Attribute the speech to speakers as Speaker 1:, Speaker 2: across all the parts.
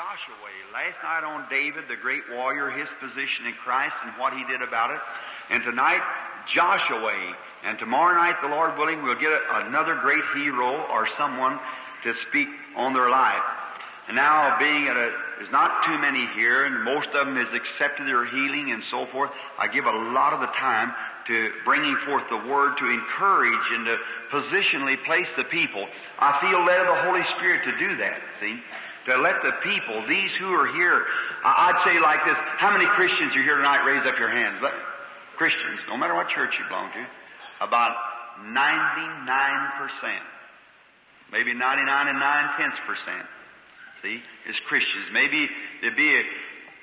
Speaker 1: Joshua. Last night on David, the great warrior, his position in Christ and what he did about it. And tonight, Joshua. And tomorrow night, the Lord willing, we'll get another great hero or someone to speak on their life. And now, being at a, there's not too many here, and most of them has accepted their healing and so forth, I give a lot of the time to bringing forth the Word to encourage and to positionally place the people. I feel led of the Holy Spirit to do that, see? To let the people, these who are here, I'd say like this, how many Christians are here tonight? Raise up your hands. Let, Christians, no matter what church you belong to, about 99%, maybe 99 and 9 tenths percent, see, is Christians. Maybe there'd be a,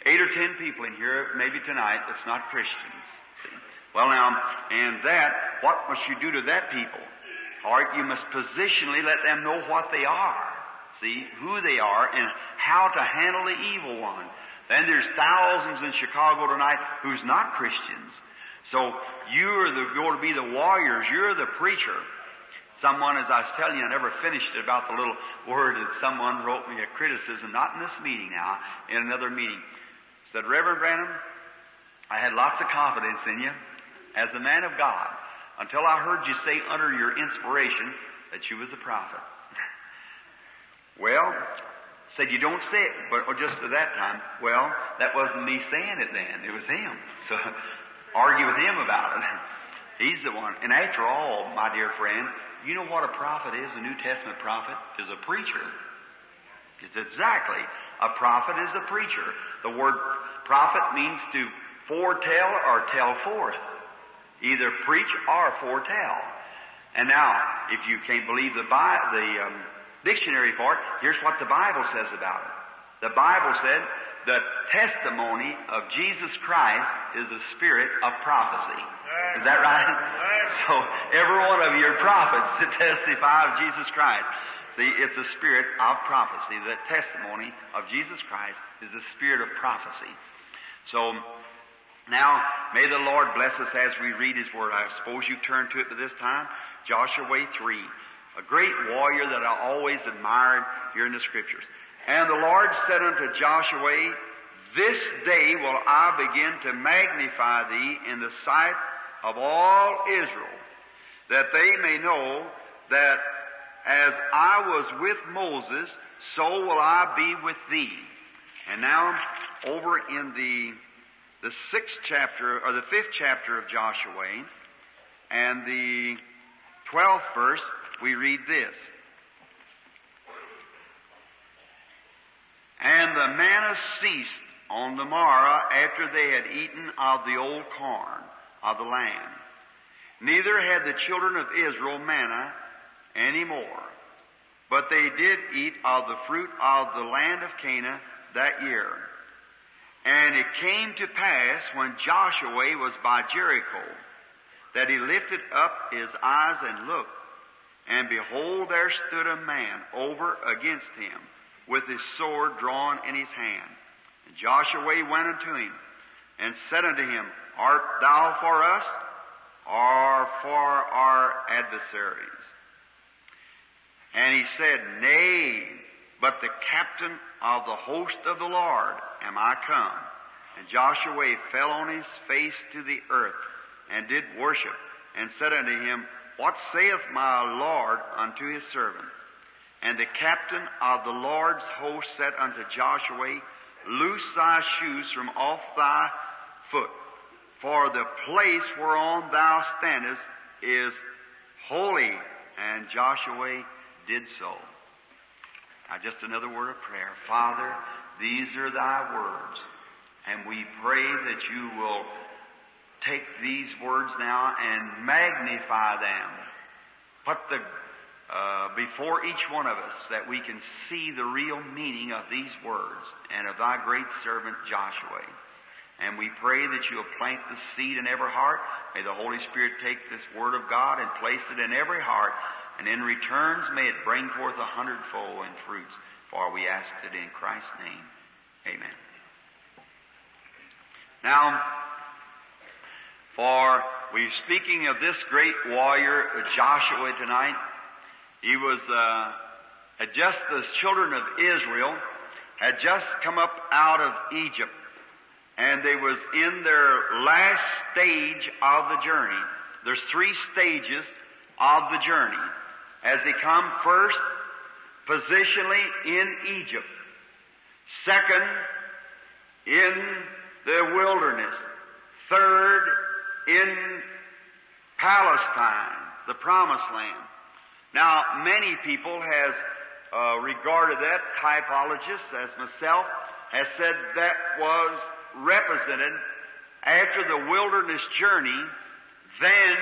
Speaker 1: eight or ten people in here, maybe tonight, that's not Christians. See? Well now, and that, what must you do to that people? Or you must positionally let them know what they are. See, who they are and how to handle the evil one. Then there's thousands in Chicago tonight who's not Christians. So you're the, going to be the warriors. You're the preacher. Someone, as I was telling you, I never finished it about the little word that someone wrote me a criticism, not in this meeting now, in another meeting. Said, Reverend Branham, I had lots of confidence in you as a man of God until I heard you say under your inspiration that you was a prophet. Well, said you don't say it, but just at that time. Well, that wasn't me saying it then. It was him. So argue with him about it. He's the one. And after all, my dear friend, you know what a prophet is? A New Testament prophet is a preacher. It's exactly. A prophet is a preacher. The word prophet means to foretell or tell forth. Either preach or foretell. And now, if you can't believe the, the um, dictionary for it, here's what the Bible says about it. The Bible said the testimony of Jesus Christ is the spirit of prophecy. Is that right? So every one of your prophets to testify of Jesus Christ. See, it's the spirit of prophecy. The testimony of Jesus Christ is the spirit of prophecy. So now, may the Lord bless us as we read His Word. I suppose you turn to it this time. Joshua 3. A great warrior that I always admired here in the Scriptures. And the Lord said unto Joshua, This day will I begin to magnify thee in the sight of all Israel, that they may know that as I was with Moses, so will I be with thee. And now, over in the the sixth chapter, or the fifth chapter of Joshua, and the twelfth verse, we read this. And the manna ceased on the morrow after they had eaten of the old corn of the land. Neither had the children of Israel manna any more, but they did eat of the fruit of the land of Canaan that year. And it came to pass when Joshua was by Jericho that he lifted up his eyes and looked, and behold, there stood a man over against him with his sword drawn in his hand. And Joshua went unto him and said unto him, Art thou for us or for our adversaries? And he said, Nay, but the captain of the host of the Lord am I come. And Joshua fell on his face to the earth and did worship and said unto him, What saith my Lord unto his servant? And the captain of the Lord's host said unto Joshua, Loose thy shoes from off thy foot, for the place whereon thou standest is holy. And Joshua did so. Now, just another word of prayer. Father, these are thy words, and we pray that you will take these words now and magnify them. Put the uh, before each one of us that we can see the real meaning of these words and of thy great servant Joshua. And we pray that you'll plant the seed in every heart. May the Holy Spirit take this Word of God and place it in every heart. And in returns, may it bring forth a hundredfold in fruits. For we ask it in Christ's name. Amen. Now, for we're speaking of this great warrior, Joshua, tonight, he was uh, just the children of Israel had just come up out of Egypt and they was in their last stage of the journey. There's three stages of the journey. As they come first, positionally in Egypt. Second, in the wilderness. Third, in Palestine, the promised land. Now, many people has uh, regarded that, typologists as myself, has said that was represented after the wilderness journey, then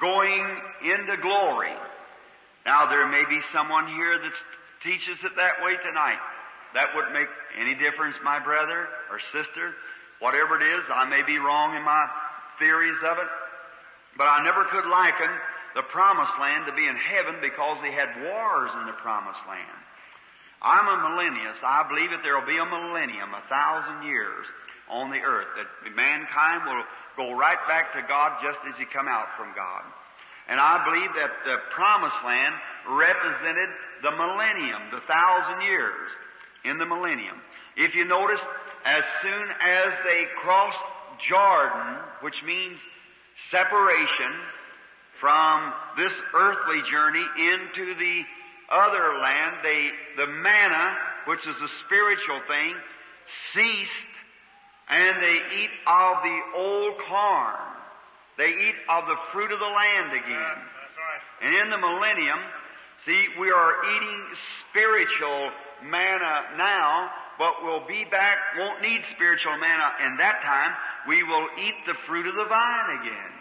Speaker 1: going into glory. Now, there may be someone here that teaches it that way tonight. That wouldn't make any difference, my brother or sister. Whatever it is, I may be wrong in my theories of it, but I never could liken the promised land to be in heaven because they had wars in the promised land. I'm a millennialist. I believe that there will be a millennium, a thousand years on the earth, that mankind will go right back to God just as he come out from God. And I believe that the promised land represented the millennium, the thousand years in the millennium. If you notice, as soon as they crossed Jordan, which means separation from this earthly journey into the other land, they, the manna, which is a spiritual thing, ceased and they eat of the old corn. They eat of the fruit of the land again. And in the millennium, see, we are eating spiritual manna now, but we'll be back, won't need spiritual manna in that time. We will eat the fruit of the vine again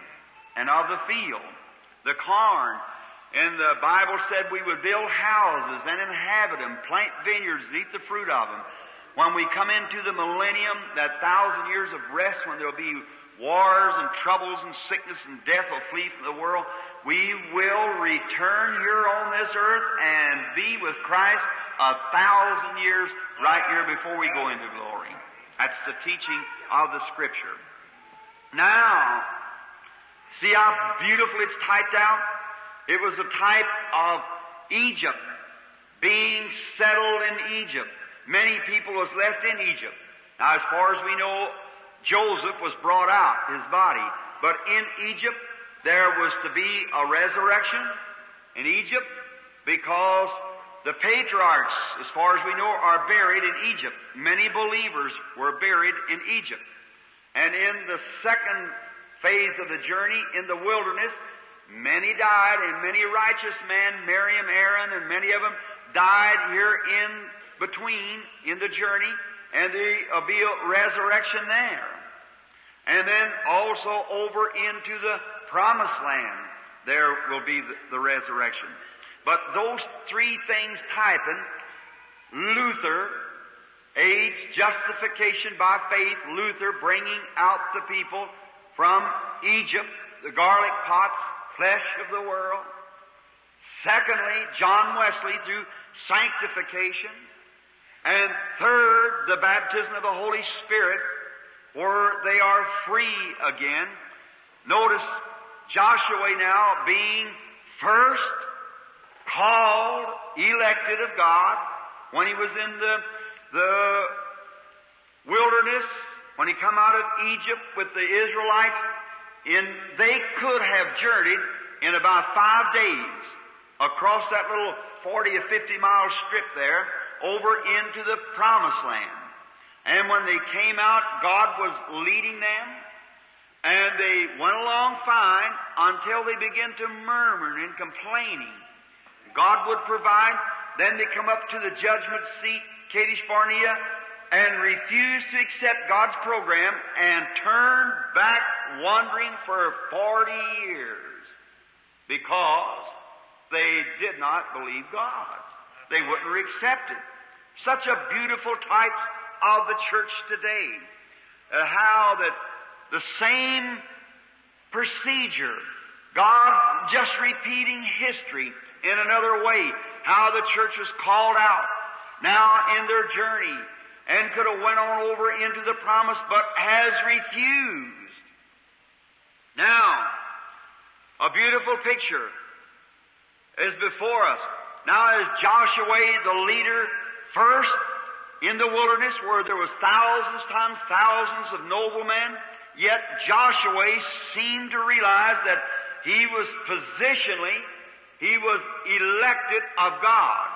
Speaker 1: and of the field, the corn. And the Bible said we would build houses and inhabit them, plant vineyards, and eat the fruit of them. When we come into the millennium, that thousand years of rest, when there'll be wars and troubles and sickness and death will flee from the world, we will return here on this earth and be with Christ a thousand years right here before we go into glory. That's the teaching of the Scripture. Now, see how beautiful it's typed out? It was a type of Egypt being settled in Egypt. Many people was left in Egypt. Now, as far as we know, Joseph was brought out, his body. But in Egypt, there was to be a resurrection in Egypt because the patriarchs, as far as we know, are buried in Egypt. Many believers were buried in Egypt. And in the second phase of the journey in the wilderness, many died, and many righteous men, Miriam, Aaron, and many of them died here in between in the journey, and there'll be a resurrection there. And then also over into the promised land, there will be the, the resurrection. But those three things typing Luther, age, justification by faith, Luther bringing out the people from Egypt, the garlic pots, flesh of the world. Secondly, John Wesley through sanctification. And third, the baptism of the Holy Spirit, where they are free again. Notice Joshua now being first called, elected of God, when he was in the, the wilderness, when he come out of Egypt with the Israelites, in, they could have journeyed in about five days across that little 40 or 50 mile strip there over into the promised land. And when they came out, God was leading them, and they went along fine until they began to murmur and complaining. God would provide, then they come up to the judgment seat, Kadesh Barnea, and refuse to accept God's program and turn back wandering for 40 years because they did not believe God. They wouldn't accept it. Such a beautiful type of the church today. Uh, how that the same procedure, God just repeating history in another way, how the church was called out now in their journey and could have went on over into the promise but has refused. Now, a beautiful picture is before us. Now, as Joshua, the leader, first in the wilderness where there was thousands times thousands of noblemen, yet Joshua seemed to realize that he was positionally, he was elected of God.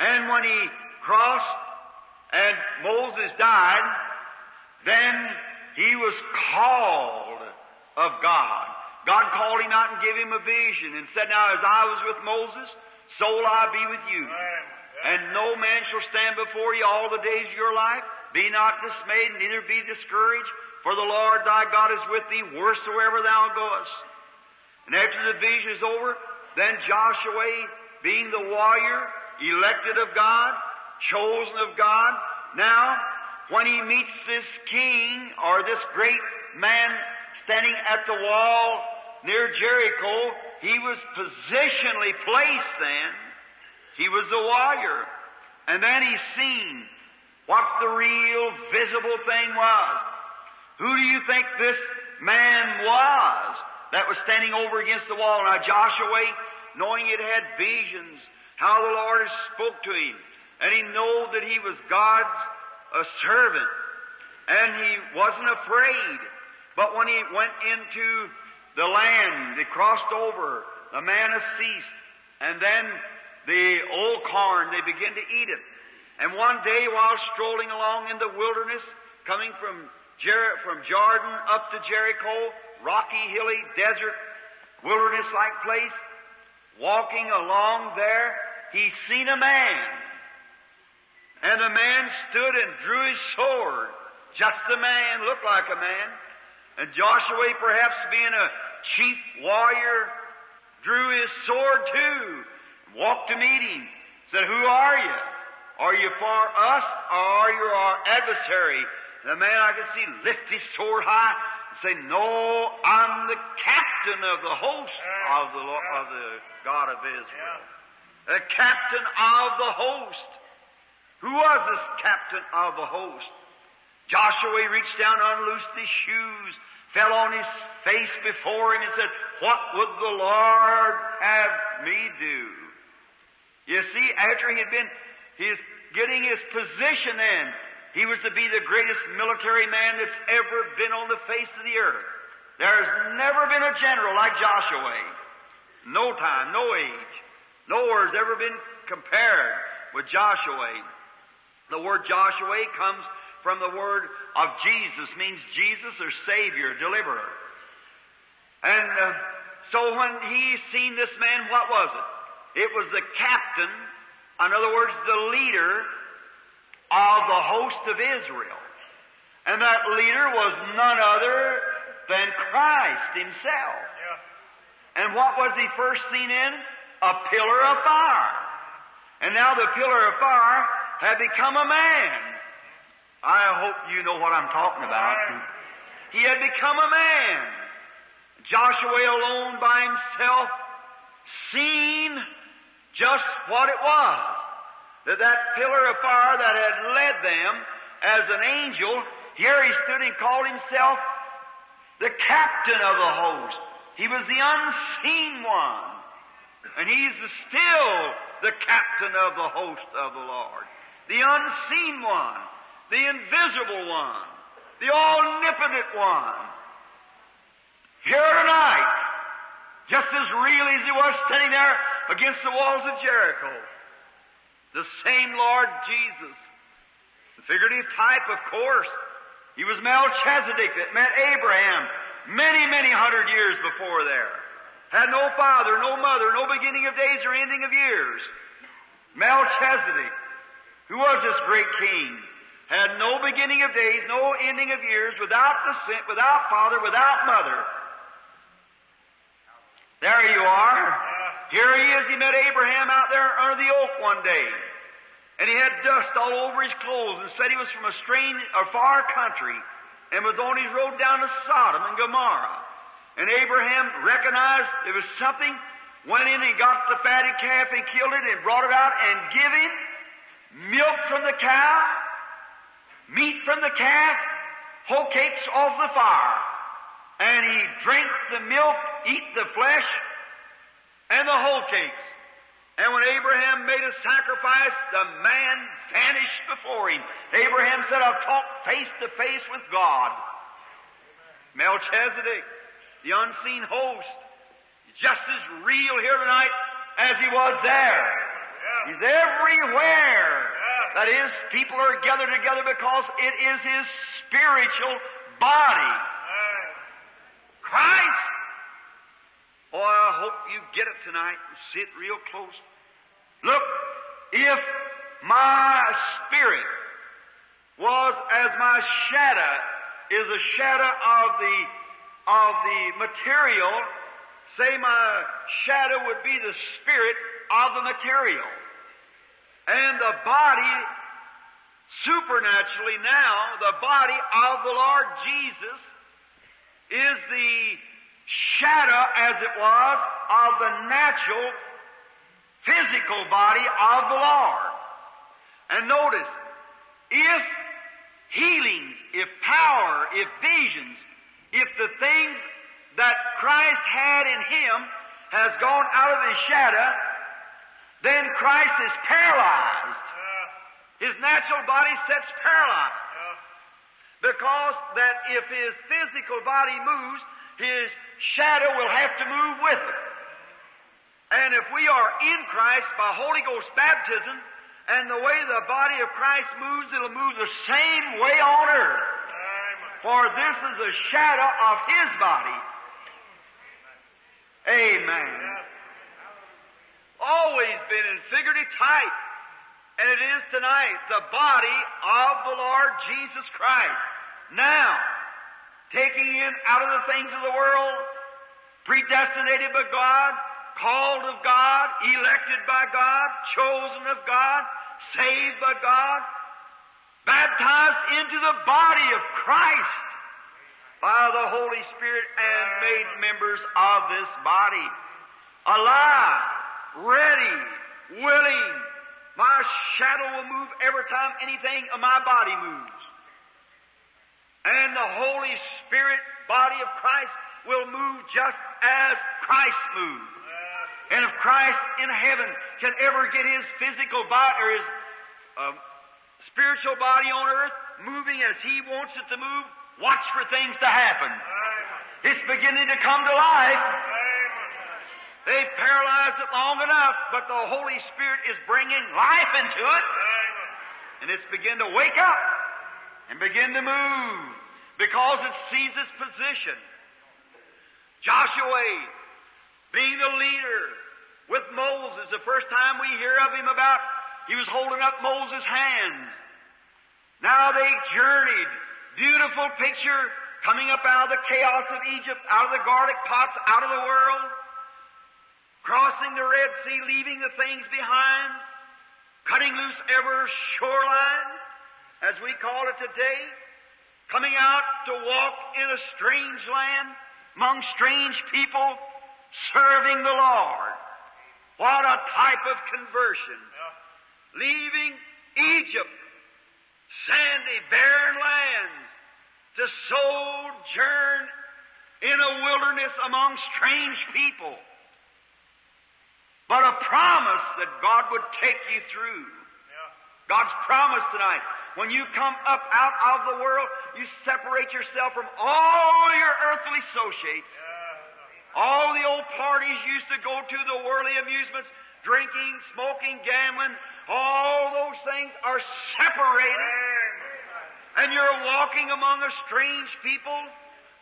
Speaker 1: And when he crossed and Moses died, then he was called of God. God called him out and gave him a vision and said, Now as I was with Moses, so will I be with you. And no man shall stand before you all the days of your life. Be not dismayed, neither be discouraged, for the Lord thy God is with thee wheresoever thou goest. And after the vision is over, then Joshua, being the warrior, elected of God, chosen of God, now, when he meets this king or this great man standing at the wall near Jericho, he was positionally placed then. He was the warrior. And then he seen what the real visible thing was. Who do you think this man was that was standing over against the wall? Now Joshua, knowing it had visions, how the Lord spoke to him, and he knew that he was God's a servant, and he wasn't afraid. But when he went into the land, they crossed over, the manna ceased, and then the old corn, they began to eat it. And one day while strolling along in the wilderness, coming from, Jer- from Jordan up to Jericho, rocky, hilly, desert, wilderness-like place, walking along there, he seen a man. And the man stood and drew his sword. Just a man, looked like a man. And Joshua, perhaps being a chief warrior, drew his sword too, walked to meet him, said, Who are you? Are you for us or are you our adversary? The man I could see lift his sword high say, No, I'm the captain of the host of the, Lord, of the God of Israel. The captain of the host. Who was this captain of the host? Joshua reached down, unloosed his shoes, fell on his face before him and said, What would the Lord have me do? You see, after he had been his, getting his position in, he was to be the greatest military man that's ever been on the face of the earth. There's never been a general like Joshua. No time, no age. Nowhere has ever been compared with Joshua. The word Joshua comes from the word of Jesus, means Jesus or Savior, deliverer. And uh, so when he seen this man, what was it? It was the captain, in other words, the leader of the host of Israel. And that leader was none other than Christ himself. Yeah. And what was he first seen in? A pillar of fire. And now the pillar of fire had become a man. I hope you know what I'm talking about. He had become a man. Joshua alone by himself seen just what it was. That that pillar of fire that had led them as an angel, here he stood and called himself the captain of the host. He was the unseen one. And he's still the captain of the host of the Lord the unseen one, the invisible one, the omnipotent one. Here tonight, just as real as he was standing there against the walls of Jericho, the same Lord Jesus. The figurative type, of course. He was Melchizedek that met Abraham many, many hundred years before there. Had no father, no mother, no beginning of days or ending of years. Melchizedek. Who was this great king? Had no beginning of days, no ending of years, without descent, without father, without mother. There you are. Here he is. He met Abraham out there under the oak one day. And he had dust all over his clothes and said he was from a strange or far country and was on his road down to Sodom and Gomorrah. And Abraham recognized there was something, went in and got the fatty calf and killed it and brought it out and give him milk from the cow, meat from the calf, whole cakes off the fire. And he drank the milk, eat the flesh, and the whole cakes. And when Abraham made a sacrifice, the man vanished before him. Abraham said, I've talked face to face with God. Melchizedek, the unseen host, just as real here tonight as he was there. He's everywhere. That is, people are gathered together because it is his spiritual body. Christ. Oh, I hope you get it tonight and sit real close. Look, if my spirit was as my shadow is a shadow of the of the material, say my shadow would be the spirit of the material. And the body, supernaturally now, the body of the Lord Jesus is the shadow, as it was, of the natural physical body of the Lord. And notice, if healings, if power, if visions, if the things that Christ had in Him has gone out of His shadow, then Christ is paralyzed. His natural body sets paralyzed. Because that if His physical body moves, His shadow will have to move with it. And if we are in Christ by Holy Ghost baptism, and the way the body of Christ moves, it'll move the same way on earth. For this is a shadow of His body. Amen. Always been in figurative type. And it is tonight the body of the Lord Jesus Christ. Now, taking in out of the things of the world, predestinated by God, called of God, elected by God, chosen of God, saved by God, baptized into the body of Christ by the Holy Spirit and made members of this body. Alive, ready, willing. My shadow will move every time anything of my body moves. And the Holy Spirit body of Christ will move just as Christ moved. And if Christ in heaven can ever get his physical body or his uh, spiritual body on earth moving as he wants it to move, watch for things to happen. It's beginning to come to life. They've paralyzed it long enough, but the Holy Spirit is bringing life into it. And it's beginning to wake up and begin to move because it sees its position. Joshua, being the leader with Moses, is the first time we hear of him about, he was holding up Moses' hands. Now they journeyed. Beautiful picture coming up out of the chaos of Egypt, out of the garlic pots, out of the world, crossing the Red Sea, leaving the things behind, cutting loose every shoreline, as we call it today, coming out to walk in a strange land among strange people, serving the Lord. What a type of conversion. Leaving Egypt, sandy, barren lands, to sojourn in a wilderness among strange people. But a promise that God would take you through. God's promise tonight. When you come up out of the world, you separate yourself from all your earthly associates. All the old parties used to go to, the worldly amusements, drinking, smoking, gambling, all those things are separated. And you're walking among a strange people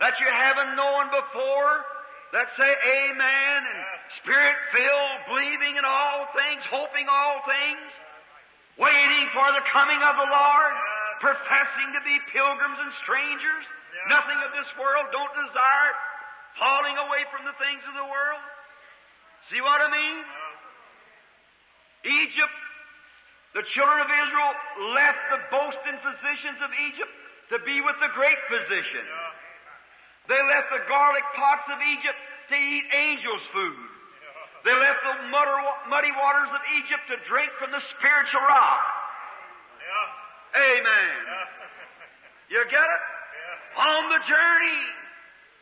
Speaker 1: that you haven't known before that say amen and spirit filled, believing in all things, hoping all things, waiting for the coming of the Lord, professing to be pilgrims and strangers, nothing of this world, don't desire it, falling away from the things of the world. See what I mean? Egypt, the children of Israel left the boasting physicians of Egypt to be with the great physician. They left the garlic pots of Egypt to eat angels' food. They left the muddy waters of Egypt to drink from the spiritual rock. Amen. You get it? On the journey,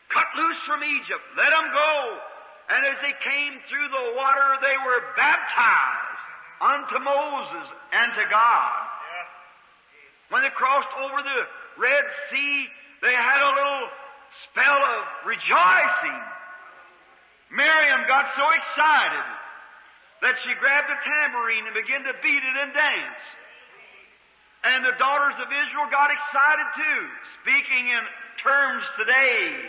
Speaker 1: cut loose from Egypt. Let them go. And as they came through the water, they were baptized unto Moses and to God. When they crossed over the Red Sea, they had a little spell of rejoicing. Miriam got so excited that she grabbed a tambourine and began to beat it and dance. And the daughters of Israel got excited too, speaking in terms today.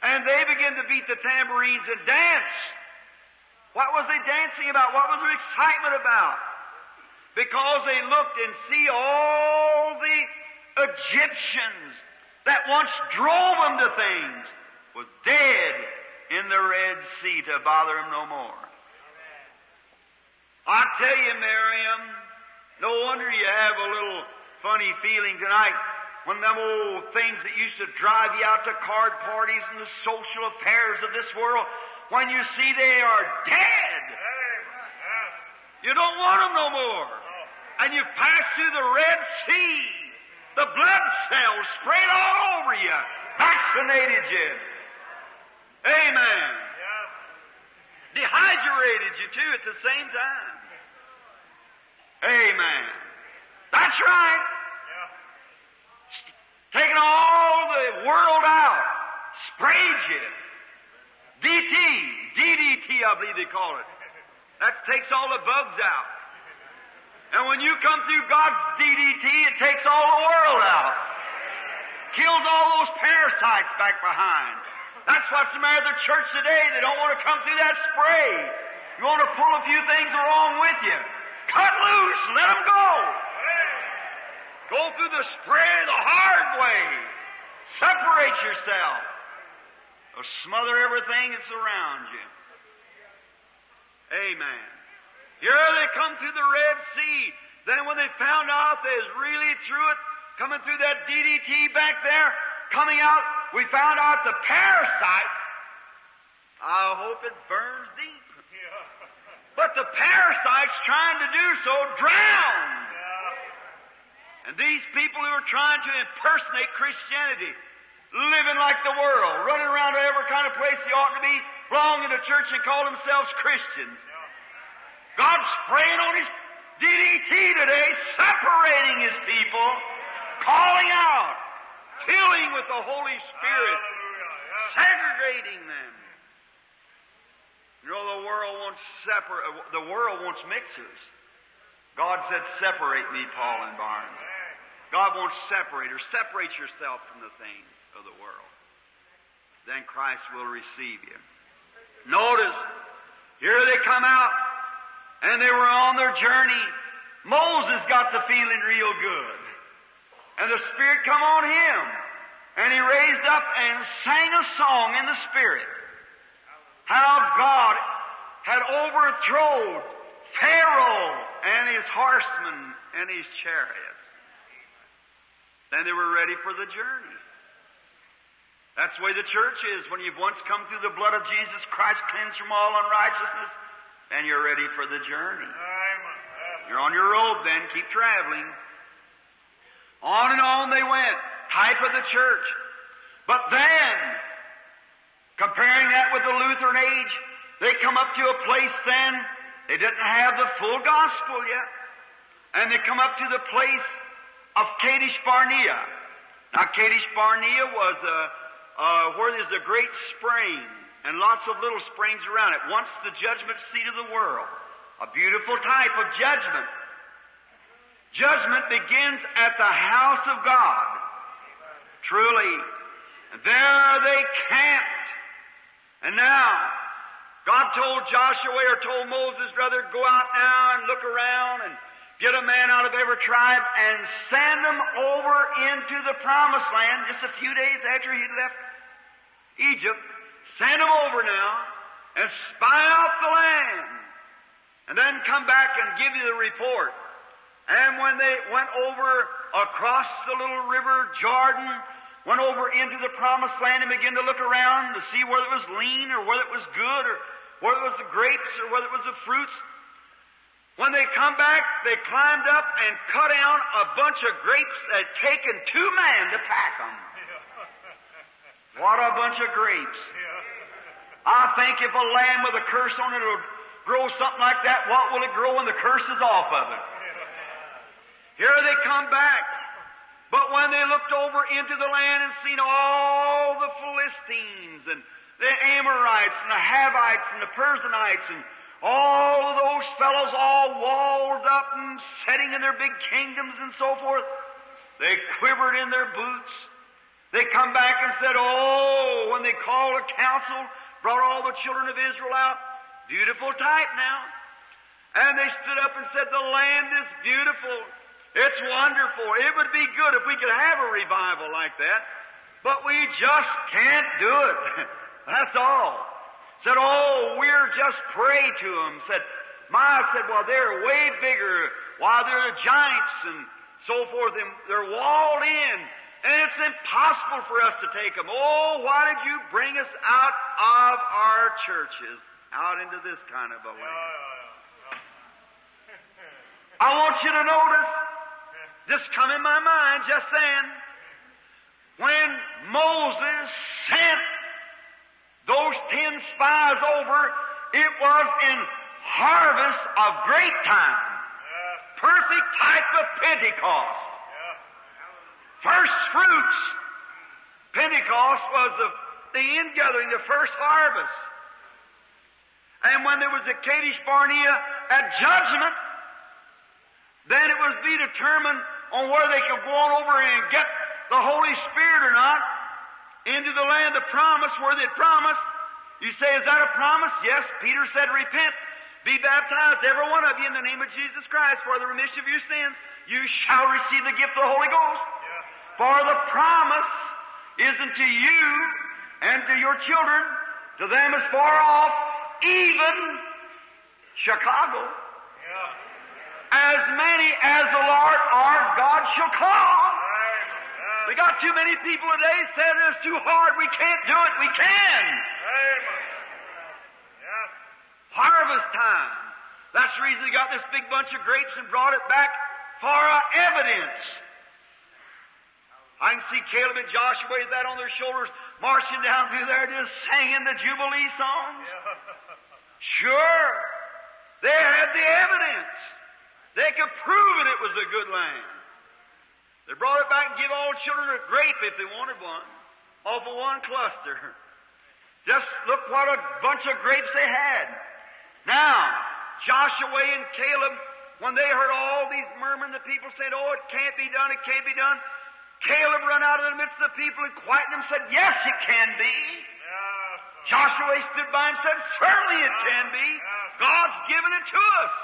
Speaker 1: And they began to beat the tambourines and dance. What was they dancing about? What was their excitement about? Because they looked and see all the Egyptians that once drove them to things was dead in the Red Sea to bother them no more. I tell you, Miriam, no wonder you have a little funny feeling tonight when them old things that used to drive you out to card parties and the social affairs of this world, when you see they are dead, you don't want them no more. And you pass through the Red Sea, the blood cells sprayed all over you, vaccinated you. Amen. Dehydrated you too at the same time. Amen. That's right. Taking all the world out, sprayed you. DT, DDT, I believe they call it. That takes all the bugs out. And when you come through God's DDT, it takes all the world out. Kills all those parasites back behind. That's what's the matter with the church today. They don't want to come through that spray. You want to pull a few things along with you. Cut loose, let them go. Go through the spray the hard way. Separate yourself. Or smother everything that's around you. Amen. Here they come through the Red Sea. Then when they found out they was really through it, coming through that DDT back there, coming out, we found out the parasite. I hope it burns deep. But the parasites trying to do so drowned. And these people who are trying to impersonate Christianity, living like the world, running around to every kind of place they ought to be, belonging to church and call themselves Christians. God's spraying on His DDT today, separating His people, calling out, filling with the Holy Spirit, segregating them. You know, the world wants separate, the world wants mixers. God said, separate me, Paul and Barnabas. God wants separators. Separate yourself from the things of the world. Then Christ will receive you. Notice, here they come out, and they were on their journey. Moses got the feeling real good. And the Spirit come on him. And he raised up and sang a song in the Spirit. How God had overthrown Pharaoh and his horsemen and his chariots. Then they were ready for the journey. That's the way the church is. When you've once come through the blood of Jesus Christ, cleansed from all unrighteousness, then you're ready for the journey. You're on your road then, keep traveling. On and on they went, type of the church. But then, comparing that with the Lutheran age, they come up to a place then, they didn't have the full gospel yet. And they come up to the place of Kadesh Barnea. Now, Kadesh Barnea was uh, where there's a great spring and lots of little springs around it. Once the judgment seat of the world. A beautiful type of judgment. Judgment begins at the house of God. Truly. There they camped. And now, God told Joshua or told Moses, brother, go out now and look around and get a man out of every tribe and send them over into the promised land just a few days after he'd left Egypt. Send them over now and spy out the land. And then come back and give you the report. And when they went over across the little river Jordan, went over into the promised land and began to look around to see whether it was lean or whether it was good or whether it was the grapes or whether it was the fruits. When they come back, they climbed up and cut down a bunch of grapes that had taken two men to pack them. What a bunch of grapes. I think if a land with a curse on it will grow something like that, what will it grow when the curse is off of it? Here they come back. But when they looked over into the land and seen all the Philistines and the Amorites and the Havites and the Perizzites and all of those fellows all walled up and setting in their big kingdoms and so forth, they quivered in their boots. They come back and said, Oh, when they called a council, brought all the children of Israel out, beautiful type now. And they stood up and said, The land is beautiful. It's wonderful. It would be good if we could have a revival like that. But we just can't do it. That's all. Said, oh, we're just prey to them. Said, Ma said, well, they're way bigger. While they're giants and so forth, and they're walled in. And it's impossible for us to take them. Oh, why did you bring us out of our churches, out into this kind of a land? I want you to notice, just come in my mind just then, when Moses sent those ten spies over, it was in harvest of great time. Perfect type of Pentecost. First fruits. Pentecost was the, the ingathering, the first harvest. And when there was a Kadesh Barnea at judgment, then it was be determined on whether they could go on over and get the Holy Spirit or not into the land of promise where they promised. You say, is that a promise? Yes. Peter said, repent, be baptized, every one of you, in the name of Jesus Christ for the remission of your sins. You shall receive the gift of the Holy Ghost. For the promise is unto you and to your children, to them as far off, even Chicago. As many as the Lord our God shall call. We got too many people today saying it's too hard, we can't do it. We can. Harvest time. That's the reason they got this big bunch of grapes and brought it back for evidence. I can see Caleb and Joshua with that on their shoulders, marching down through there just singing the Jubilee songs. Sure. They had the evidence. They could prove it it was a good land. They brought it back and gave all children a grape if they wanted one, off of one cluster. Just look what a bunch of grapes they had. Now, Joshua and Caleb, when they heard all these murmuring, the people said, Oh, it can't be done, it can't be done. Caleb run out of the midst of the people and quieted them and said, Yes, it can be. Joshua stood by and said, Certainly it can be. God's given it to us.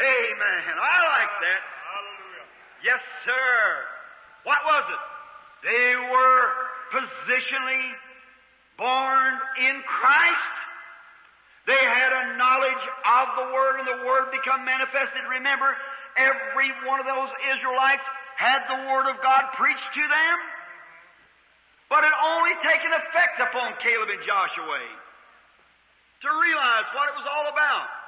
Speaker 1: Amen. I like that. Hallelujah. Yes, sir. What was it? They were positionally born in Christ. They had a knowledge of the Word and the Word become manifested. Remember, every one of those Israelites had the Word of God preached to them. But it only taken effect upon Caleb and Joshua to realize what it was all about.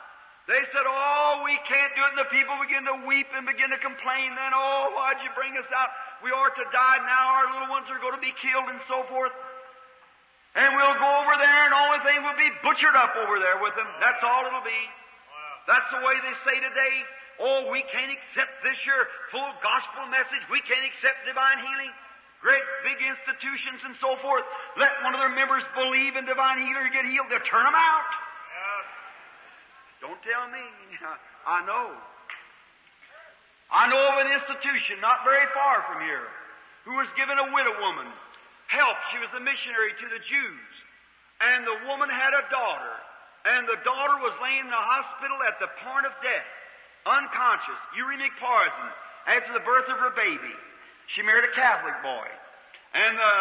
Speaker 1: They said, Oh, we can't do it. And the people begin to weep and begin to complain then, Oh, why'd you bring us out? We are to die now. Our little ones are going to be killed and so forth. And we'll go over there and only thing will be butchered up over there with them. That's all it'll be. That's the way they say today. Oh, we can't accept this your full gospel message. We can't accept divine healing. Great big institutions and so forth. Let one of their members believe in divine healing get healed. They'll turn them out. Don't tell me. I know. I know of an institution not very far from here who was given a widow woman help. She was a missionary to the Jews. And the woman had a daughter. And the daughter was laying in the hospital at the point of death, unconscious, uremic poison, after the birth of her baby. She married a Catholic boy. And the,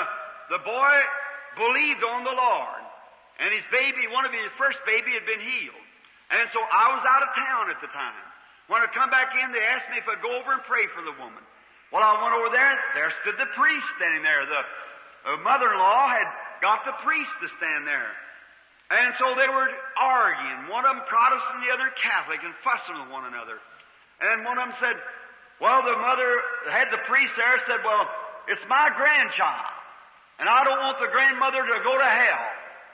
Speaker 1: the boy believed on the Lord. And his baby, one of his first baby, had been healed. And so I was out of town at the time. When I come back in, they asked me if I'd go over and pray for the woman. Well, I went over there. There stood the priest standing there. The uh, mother-in-law had got the priest to stand there. And so they were arguing. One of them Protestant, the other Catholic, and fussing with one another. And one of them said, well, the mother had the priest there said, well, it's my grandchild. And I don't want the grandmother to go to hell.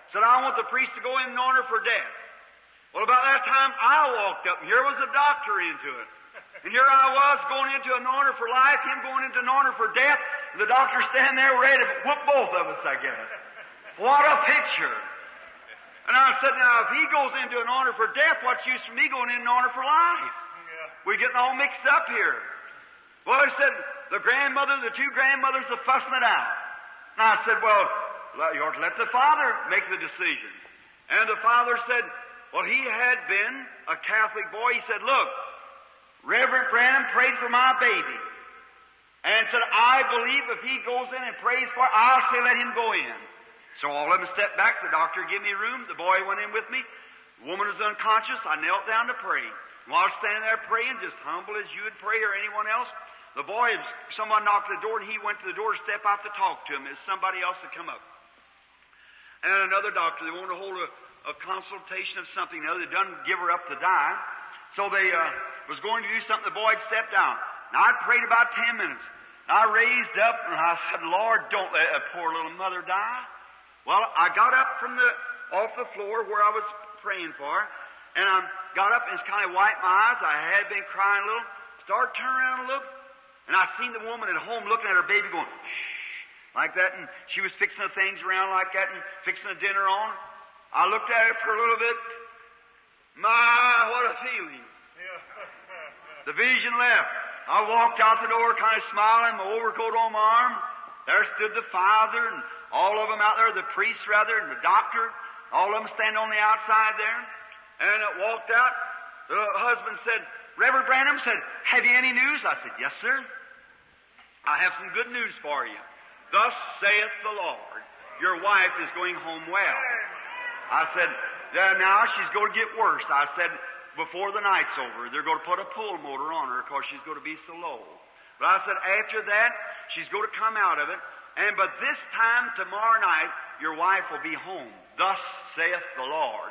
Speaker 1: Said, I want the priest to go in and her for death. Well, about that time, I walked up, and here was a doctor into it. And here I was going into anoint her for life, him going into anoint her for death, and the doctor standing there ready to whoop both of us, I guess. What a picture. And I said, now, if he goes into an honor for death, what's use for me going in an honor for life? We're getting all mixed up here. Well, he said, the grandmother, the two grandmothers are fussing it out. And I said, well, you ought to let the father make the decision. And the father said, well, he had been a Catholic boy. He said, look, Reverend Branham prayed for my baby. And said, I believe if he goes in and prays for it, I'll say let him go in. So all of them stepped back. The doctor gave me room. The boy went in with me. The woman was unconscious. I knelt down to pray. While standing there praying, just humble as you would pray or anyone else, the boy, someone knocked at the door and he went to the door to step out to talk to him as somebody else had come up. And another doctor, they wanted to hold a, a consultation of something or other. They done give her up to die. So they uh, was going to do something. The boy had stepped down. Now I prayed about ten minutes. I raised up and I said, Lord, don't let that poor little mother die. Well, I got up from the off the floor where I was praying for, her, and I got up and kind of wiped my eyes. I had been crying a little. Started turning around and look, and I seen the woman at home looking at her baby going like that, and she was fixing the things around like that and fixing the dinner on. I looked at it for a little bit. My, what a feeling! The vision left. I walked out the door, kind of smiling, my overcoat on my arm. There stood the father and all of them out there, the priest rather, and the doctor, all of them standing on the outside there. And it walked out. The husband said, Reverend Branham said, Have you any news? I said, Yes, sir. I have some good news for you. Thus saith the Lord, Your wife is going home well. I said, Now she's going to get worse. I said, Before the night's over, they're going to put a pulmotor on her because she's going to be so low. But I said, After that, she's going to come out of it. And but this time tomorrow night, your wife will be home. Thus saith the Lord.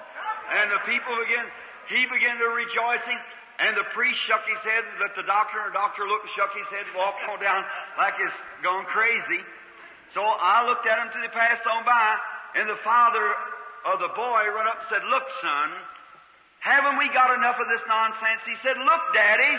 Speaker 1: And the people began, he began to rejoicing, and the priest shook his head, let the doctor, and the doctor looked and shook his head, walked on down like he's gone crazy. So I looked at him till he passed on by, and the father the boy run up and said, Look, son, haven't we got enough of this nonsense? He said, Look, daddy.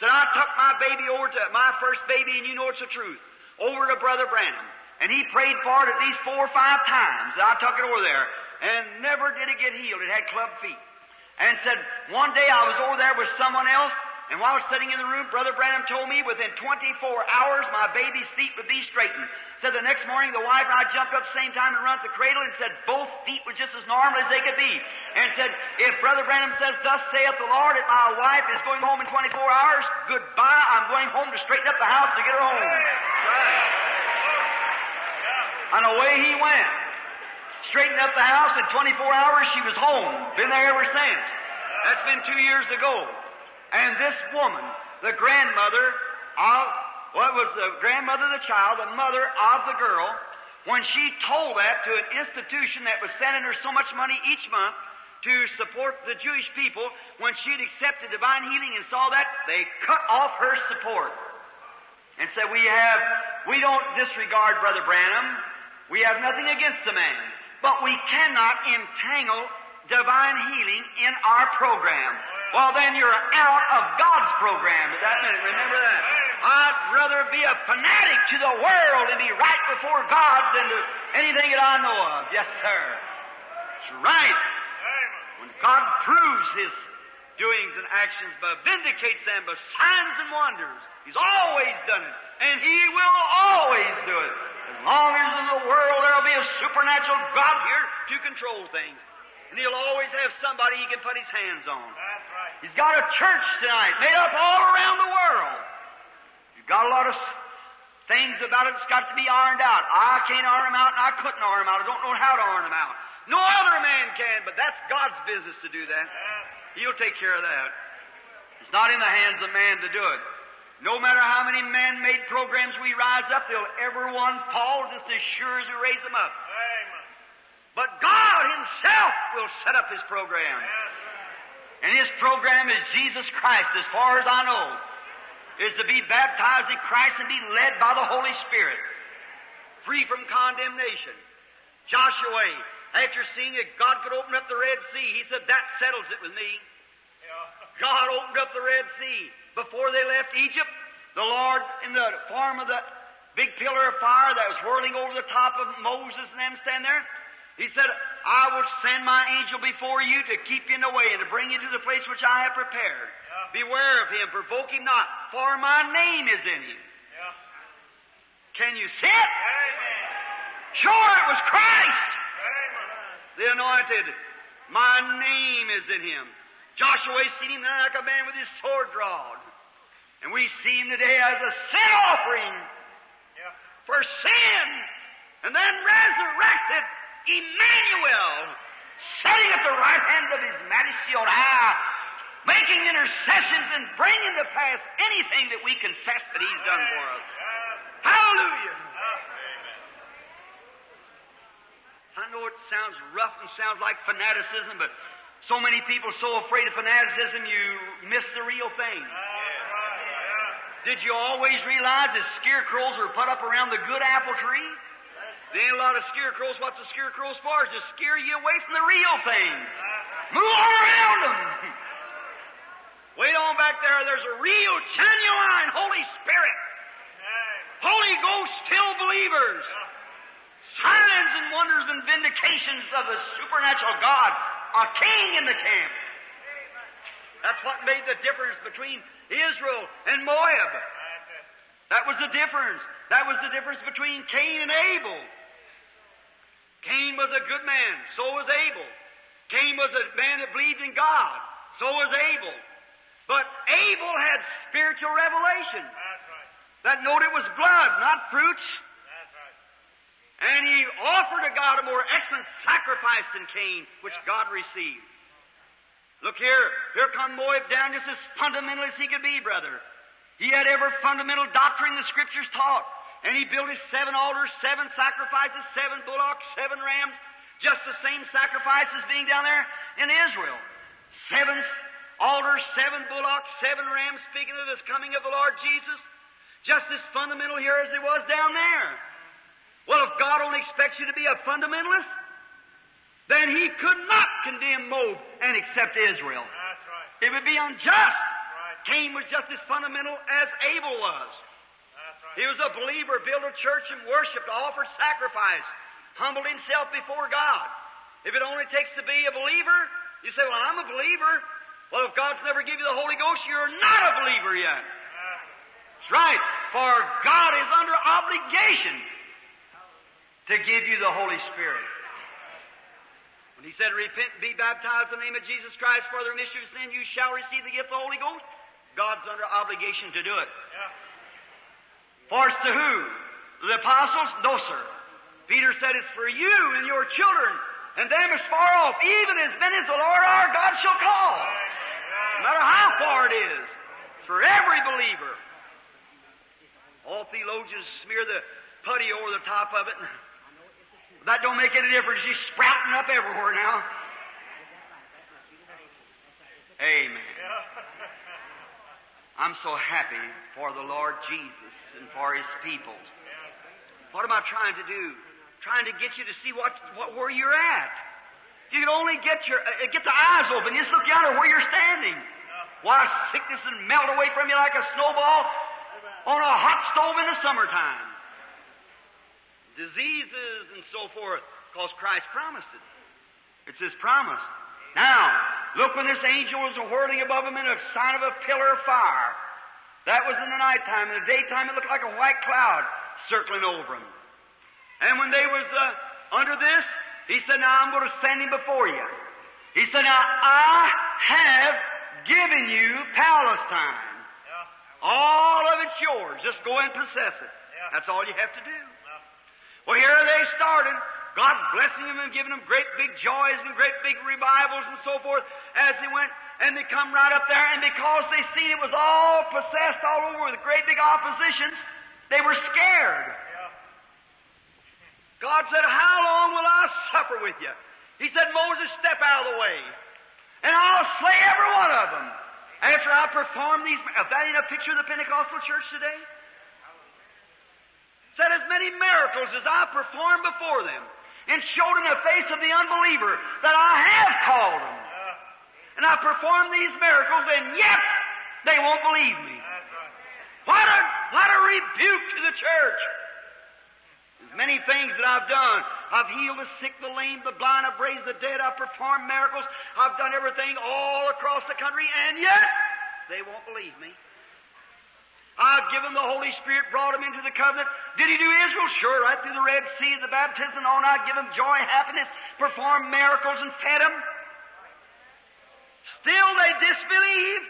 Speaker 1: Said, I took my baby over to my first baby, and you know it's the truth over to Brother Branham. And he prayed for it at least four or five times. I took it over there. And never did it get healed. It had club feet. And said, one day I was over there with someone else, and while sitting in the room, Brother Branham told me within 24 hours my baby's feet would be straightened. Said the next morning the wife and I jumped up the same time and run to the cradle and said both feet were just as normal as they could be. And said, if Brother Branham says, thus saith the Lord, that my wife is going home in 24 hours, goodbye, I'm going home to straighten up the house to get her home. And away he went. Straightened up the house in 24 hours, she was home. Been there ever since. That's been two years ago. And this woman, the grandmother of, what was the grandmother of the child, the mother of the girl, when she told that to an institution that was sending her so much money each month to support the Jewish people, when she'd accepted divine healing and saw that, they cut off her support. And said, we have, we don't disregard Brother Branham. We have nothing against the man. But we cannot entangle divine healing in our program. Well, then you're out of God's program at that minute. Remember that. I'd rather be a fanatic to the world and be right before God than to anything that I know of. Yes, sir. It's right. When God proves His doings and actions, but vindicates them by signs and wonders, He's always done it. And He will always do it. As long as in the world there will be a supernatural God here to control things. And He'll always have somebody He can put His hands on. He's got a church tonight made up all around the world. You've got a lot of things about it that's got to be ironed out. I can't iron them out and I couldn't iron them out. I don't know how to iron them out. No other man can, but that's God's business to do that. He'll take care of that. It's not in the hands of man to do it. No matter how many man-made programs we rise up, they'll ever one fall just as sure as we raise them up. But God Himself will set up His program. And his program is Jesus Christ, as far as I know, is to be baptized in Christ and be led by the Holy Spirit, free from condemnation. Joshua, after seeing that God could open up the Red Sea, he said, That settles it with me. Yeah. God opened up the Red Sea. Before they left Egypt, the Lord, in the form of the big pillar of fire that was whirling over the top of Moses and them stand there, he said, I will send my angel before you to keep you in the way and to bring you to the place which I have prepared. Beware of him, provoke him not, for my name is in him. Can you see it? Sure, it was Christ, the anointed. My name is in him. Joshua seen him like a man with his sword drawn. And we see him today as a sin offering for sin. And then resurrected Emmanuel, sitting at the right hand of his majesty on high, making intercessions and bringing to pass anything that we confess that he's done for us. Hallelujah. I know it sounds rough and sounds like fanaticism, but so many people so afraid of fanaticism you miss the real thing. Did you always realize that scarecrows are put up around the good apple tree? There ain't a lot of scarecrows. What's a scarecrow's for? Is to scare you away from the real thing. Move on around them. Way on back there, there's a real, genuine Holy Spirit. Holy Ghost filled believers. Signs and wonders and vindications of the supernatural God. A king in the camp. That's what made the difference between Israel and Moab. That was the difference. That was the difference between Cain and Abel. Cain was a good man, so was Abel. Cain was a man that believed in God, so was Abel. But Abel had spiritual revelation. That note it was blood, not fruits. Right. And he offered to God a more excellent sacrifice than Cain, which God received. Look here, here come Moab down just as fundamental as he could be, brother. He had every fundamental doctrine the Scriptures taught. And he built his seven altars, seven sacrifices, seven bullocks, seven rams, just the same sacrifices being down there in Israel. Seven altars, seven bullocks, seven rams, speaking of this coming of the Lord Jesus. Just as fundamental here as it was down there. Well, if God only expects you to be a fundamentalist, then he could not condemn Moab and accept Israel.
Speaker 2: That's right.
Speaker 1: It would be unjust.
Speaker 2: Right.
Speaker 1: Cain was just as fundamental as Abel was. He was a believer, built a church and worshiped, offered sacrifice, humbled himself before God. If it only takes to be a believer, you say, well, I'm a believer. Well, if God's never given you the Holy Ghost, you're not a believer yet. That's right. For God is under obligation to give you the Holy Spirit. When he said, Repent and be baptized in the name of Jesus Christ for the remission of sin, you shall receive the gift of the Holy Ghost. God's under obligation to do it.
Speaker 2: Yeah.
Speaker 1: Forced to who? The apostles? No, sir. Peter said it's for you and your children and them as far off, even as many as the Lord our God shall call. No matter how far it is. It's for every believer. All theologians smear the putty over the top of it. That don't make any difference. She's sprouting up everywhere now. Amen. I'm so happy for the Lord Jesus and for His people. What am I trying to do? Trying to get you to see what, what where you're at. You can only get your uh, get the eyes open, just look down at where you're standing. Why sickness would melt away from you like a snowball on a hot stove in the summertime. Diseases and so forth, because Christ promised it. It's His promise. Now, look when this angel was whirling above him in a sign of a pillar of fire. That was in the nighttime. In the daytime, it looked like a white cloud circling over him. And when they was uh, under this, he said, "Now I'm going to send him before you." He said, "Now I have given you Palestine.
Speaker 2: Yeah.
Speaker 1: All of it's yours. Just go and possess it.
Speaker 2: Yeah.
Speaker 1: That's all you have to do." Well, here they started. God blessing them and giving them great big joys and great big revivals and so forth as they went. And they come right up there, and because they seen it was all possessed all over with great big oppositions, they were scared. God said, How long will I suffer with you? He said, Moses, step out of the way, and I'll slay every one of them. After I perform these, if that ain't a picture of the Pentecostal church today? Said as many miracles as I performed before them. And showed in the face of the unbeliever that I have called them. And I performed these miracles, and yet they won't believe me. What a, what a rebuke to the church. There's many things that I've done. I've healed the sick, the lame, the blind. I've raised the dead. I've performed miracles. I've done everything all across the country, and yet they won't believe me. I've given the Holy Spirit, brought him into the covenant. Did He do Israel? Sure, right through the Red Sea, the baptism and on. I'd give him joy, happiness, perform miracles, and fed them. Still they disbelieve.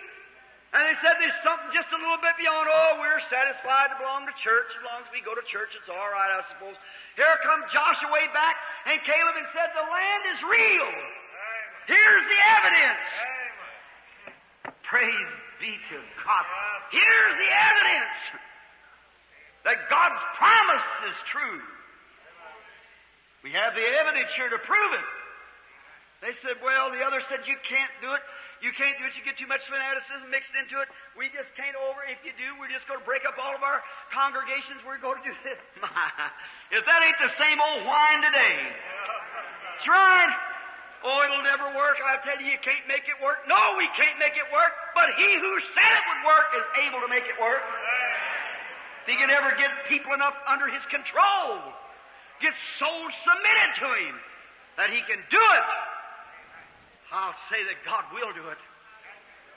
Speaker 1: And they said there's something just a little bit beyond, oh, we're satisfied to belong to church. As long as we go to church, it's all right, I suppose. Here comes Joshua way back and Caleb and said, the land is real.
Speaker 2: Amen.
Speaker 1: Here's the evidence.
Speaker 2: Amen.
Speaker 1: Praise be to God. Here's the evidence that God's promise is true. We have the evidence here to prove it. They said, well, the other said, you can't do it. You can't do it. You get too much fanaticism mixed into it. We just can't over. If you do, we're just going to break up all of our congregations. We're going to do this. if that ain't the same old whine today. That's right. Oh, it'll never work. I tell you, you can't make it work. No, we can't make it work. But he who said it would work is able to make it work. If he can ever get people enough under his control, get souls submitted to him, that he can do it. I'll say that God will do it.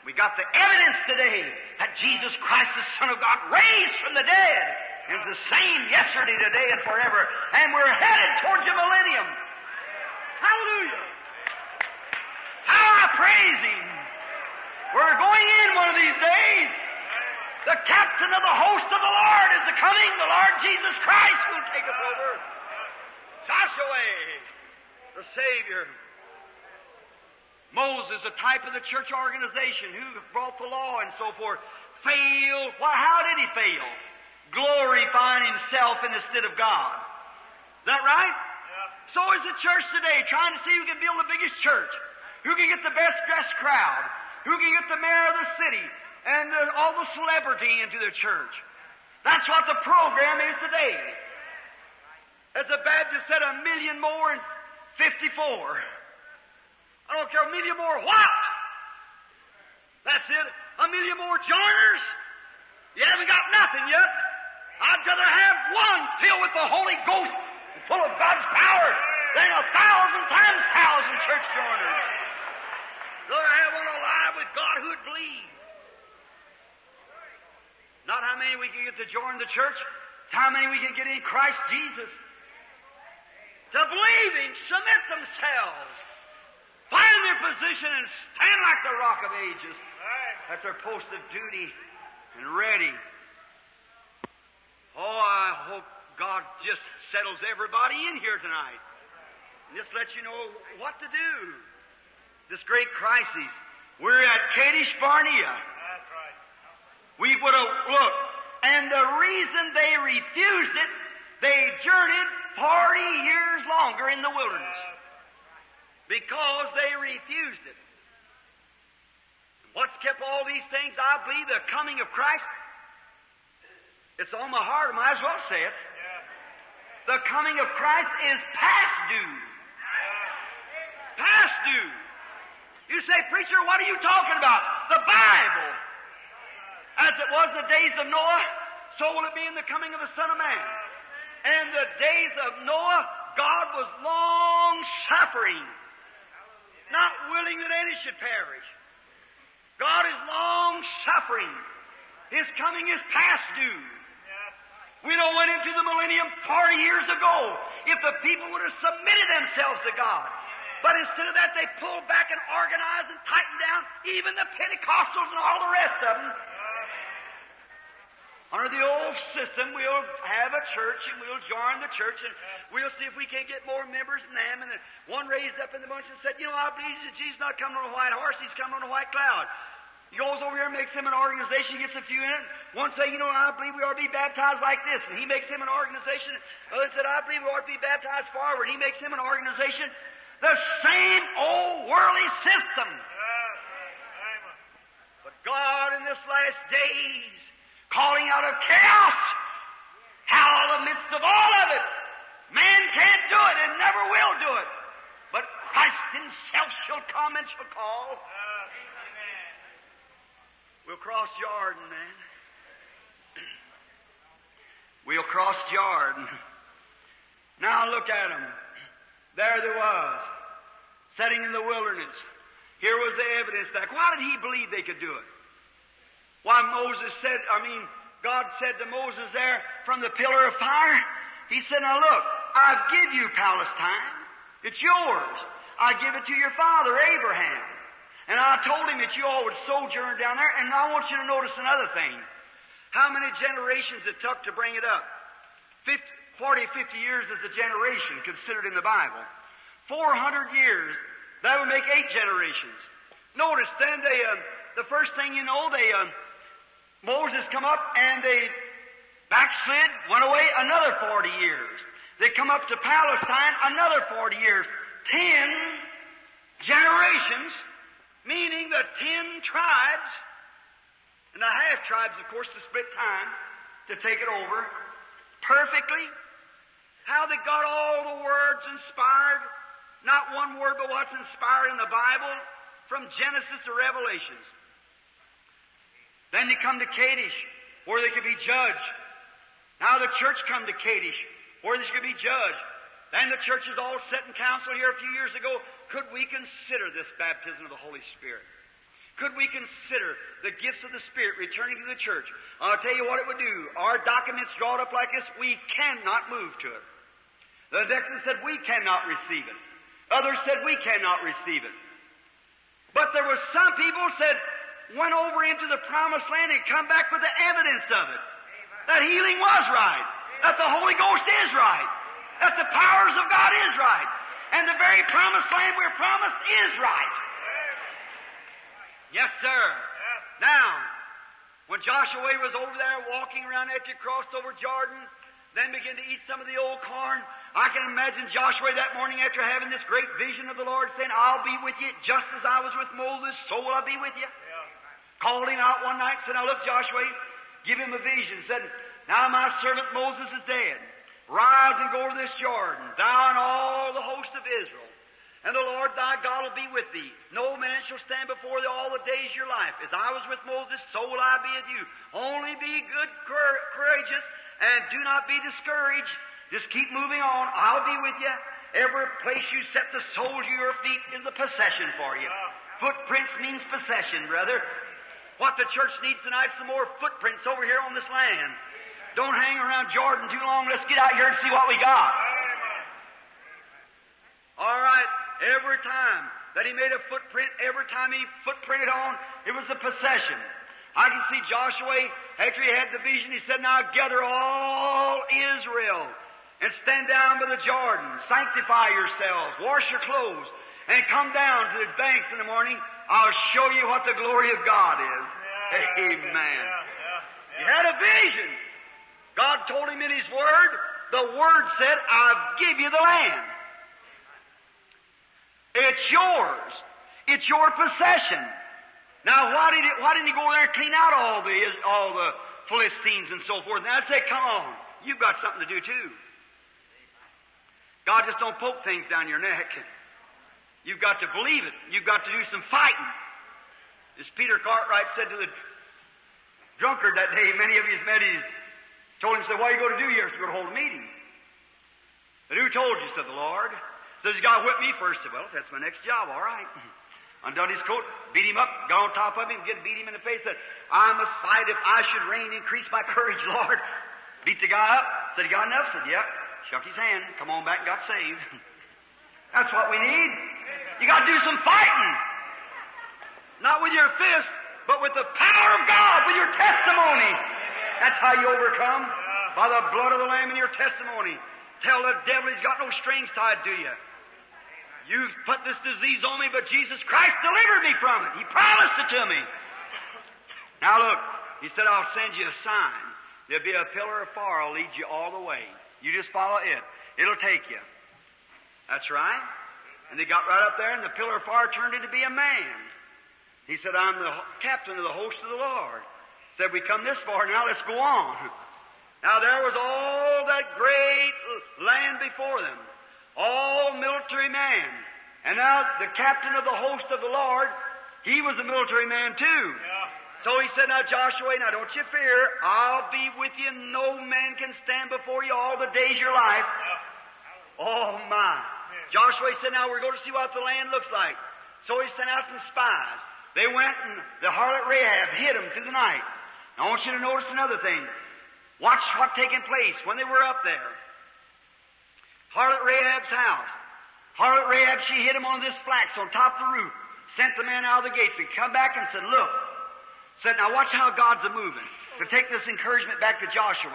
Speaker 1: We got the evidence today that Jesus Christ, the Son of God, raised from the dead, is the same yesterday, today, and forever. And we're headed towards the millennium. Hallelujah. How I praise Him. We're going in one of these days. The captain of the host of the Lord is the coming. The Lord Jesus Christ will take us over. Joshua, the Savior. Moses, a type of the church organization who brought the law and so forth, failed. Well, how did he fail? Glorifying himself in the stead of God. Is that right? So is the church today, trying to see who can build the biggest church, who can get the best dressed crowd, who can get the mayor of the city and the, all the celebrity into the church. That's what the program is today. As the Baptist said, a million more in 54. I don't care a million more what? That's it. A million more joiners? You haven't got nothing yet. I'd rather have one filled with the Holy Ghost and full of God's power than a thousand times thousand church joiners. Rather have one alive with God who'd believe. Not how many we can get to join the church, how many we can get in Christ Jesus. To believe Him, submit themselves, find their position, and stand like the rock of ages. That's their post of duty and ready. Oh, I hope God just settles everybody in here tonight. And just lets you know what to do. This great crisis. We're at Kadesh Barnea.
Speaker 2: That's right.
Speaker 1: We would have, look, and the reason they refused it, they journeyed 40 years longer in the wilderness. Because they refused it. What's kept all these things? I believe the coming of Christ. It's on my heart, I might as well say it. The coming of Christ is past due. Past due. You say, preacher, what are you talking about? The Bible. As it was in the days of Noah, so will it be in the coming of the Son of Man. And the days of Noah, God was long suffering, not willing that any should perish. God is long suffering. His coming is past due. We know went into the millennium 40 years ago if the people would have submitted themselves to God. But instead of that, they pulled back and organized and tightened down, even the Pentecostals and all the rest of them. Under the old system, we'll have a church and we'll join the church and we'll see if we can't get more members than them. And then one raised up in the bunch and said, You know, I believe that Jesus is not coming on a white horse, he's coming on a white cloud. He goes over here and makes him an organization, gets a few in it. One say, You know, I believe we ought to be baptized like this. And he makes him an organization. Other said, I believe we ought to be baptized forward. He makes him an organization. The same old worldly system. But God in this last days, calling out of chaos, how in the midst of all of it, man can't do it and never will do it.
Speaker 3: But Christ himself shall come and shall call. We'll cross Jordan, man. We'll cross Jordan. Now look at them. There they was, sitting in the wilderness. Here was the evidence that. Why did he believe they could do it? Why Moses said, I mean, God said to Moses there from the pillar of fire, He said, Now look, I've give you Palestine. It's yours. I give it to your father, Abraham. And I told him that you all would sojourn down there, and I want you to notice another thing. How many generations it took to bring it up? 50, 40, 50 years is a generation considered in the Bible. 400 years, that would make eight generations. Notice then they, uh, the first thing you know, they, uh, Moses come up and they backslid, went away another 40 years. They come up to Palestine another 40 years. Ten generations, meaning the ten tribes, and the half tribes, of course, to split time to take it over perfectly. How they got all the words inspired, not one word but what's inspired in the Bible from Genesis to Revelations. Then they come to Kadesh, where they could be judged. Now the church come to Kadesh, where they could be judged. Then the church is all set in council here a few years ago. Could we consider this baptism of the Holy Spirit? Could we consider the gifts of the Spirit returning to the church? I'll tell you what it would do. Our documents drawn up like this, we cannot move to it. The Declan said we cannot receive it. Others said we cannot receive it. But there were some people said went over into the promised land and come back with the evidence of it. That healing was right. That the Holy Ghost is right. That the powers of God is right. And the very promised land we're promised is right. Yes, sir. Now, when Joshua was over there walking around after he crossed over Jordan, then began to eat some of the old corn, I can imagine Joshua that morning after having this great vision of the Lord saying, I'll be with you just as I was with Moses, so will I be with you. Called him out one night and said, Now look, Joshua, give him a vision. Said, Now my servant Moses is dead. Rise and go to this Jordan, thou and all the host of Israel. And the Lord thy God will be with thee. No man shall stand before thee all the days of your life. As I was with Moses, so will I be with you. Only be good, courageous, and do not be discouraged. Just keep moving on. I'll be with you. Every place you set the soles of your feet is a possession for you. Footprints means possession, brother. What the church needs tonight is some more footprints over here on this land. Don't hang around Jordan too long. Let's get out here and see what we got. All right. Every time that he made a footprint, every time he footprinted on, it was a possession. I can see Joshua, after he had the vision, he said, Now gather all Israel and stand down by the Jordan. Sanctify yourselves. Wash your clothes. And come down to the banks in the morning. I'll show you what the glory of God is. Amen. He had a vision. God told him in His Word, the Word said, I'll give you the land. It's yours. It's your possession. Now, why did it, why didn't he go there and clean out all the all the Philistines and so forth? And I'd say, come on, you've got something to do too. God just don't poke things down your neck. You've got to believe it. You've got to do some fighting. As Peter Cartwright said to the drunkard that day, many of you met him, told him, said, what are you going to do here? He's going to hold a meeting. But who told you? said the Lord. Says, you got to whip me first. Said, well, that's my next job, all right. Undone his coat, beat him up, got on top of him, get beat him in the face, said, I must fight if I should reign, increase my courage, Lord. Beat the guy up. Said, you got enough? Said, yeah. Shook his hand, come on back and got saved. That's what we need. You got to do some fighting. Not with your fist, but with the power of God, with your testimony. That's how you overcome. By the blood of the Lamb and your testimony. Tell the devil he's got no strings tied to you. You've put this disease on me, but Jesus Christ delivered me from it. He promised it to me. Now look, he said, I'll send you a sign. There'll be a pillar of fire. I'll lead you all the way. You just follow it. It'll take you. That's right. And they got right up there, and the pillar of fire turned into be a man. He said, I'm the captain of the host of the Lord. He Said, we come this far, now let's go on. Now there was all that great land before them. All military men. And now the captain of the host of the Lord, he was a military man too.
Speaker 2: Yeah.
Speaker 3: So he said, Now Joshua, now don't you fear. I'll be with you. No man can stand before you all the days of your life. Oh my. Joshua said, Now we're going to see what the land looks like. So he sent out some spies. They went and the harlot Rahab hid them through the night. Now I want you to notice another thing. Watch what taking place when they were up there. Harlot Rahab's house. Harlot Rahab, she hid him on this flax on top of the roof. Sent the man out of the gates and come back and said, Look. Said, now watch how God's a moving. To take this encouragement back to Joshua.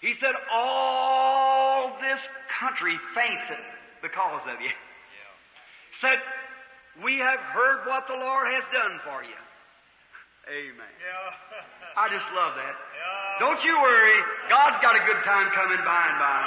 Speaker 3: He said, All this country fainted because of you. Said, We have heard what the Lord has done for you. Amen.
Speaker 2: Yeah.
Speaker 3: I just love that.
Speaker 2: Yeah.
Speaker 3: Don't you worry. God's got a good time coming by and by.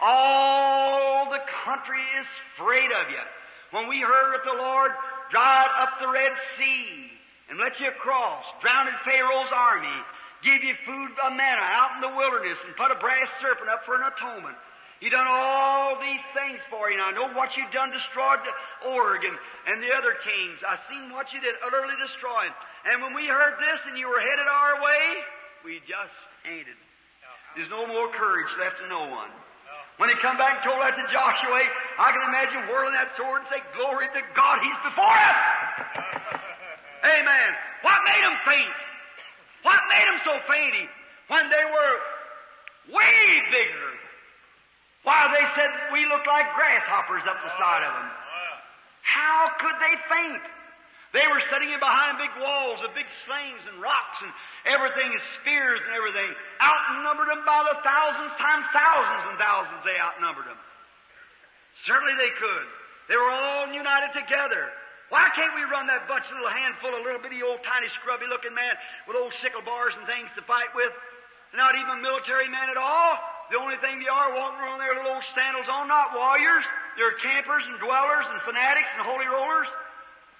Speaker 3: All the country is afraid of you. When we heard that the Lord dried up the Red Sea and let you cross, drowned Pharaoh's army, give you food of manna out in the wilderness, and put a brass serpent up for an atonement. He done all these things for you. And I know what you done destroyed Oregon and the other kings. I seen what you did utterly destroyed. And when we heard this and you were headed our way, we just fainted. There's no more courage left in no one. When he come back and told that to Joshua, I can imagine whirling that sword and say, Glory to God, he's before us! Amen. What made them faint? What made them so fainty? When they were way bigger. Why, they said we look like grasshoppers up the side of them. How could they faint? They were sitting in behind big walls of big slings and rocks and everything, spears and everything. Outnumbered them by the thousands times thousands and thousands they outnumbered them. Certainly they could. They were all united together. Why can't we run that bunch of little handful of little bitty old tiny scrubby looking men with old sickle bars and things to fight with? Not even military men at all. The only thing they are walking around there with little old sandals on, not warriors. They're campers and dwellers and fanatics and holy rollers.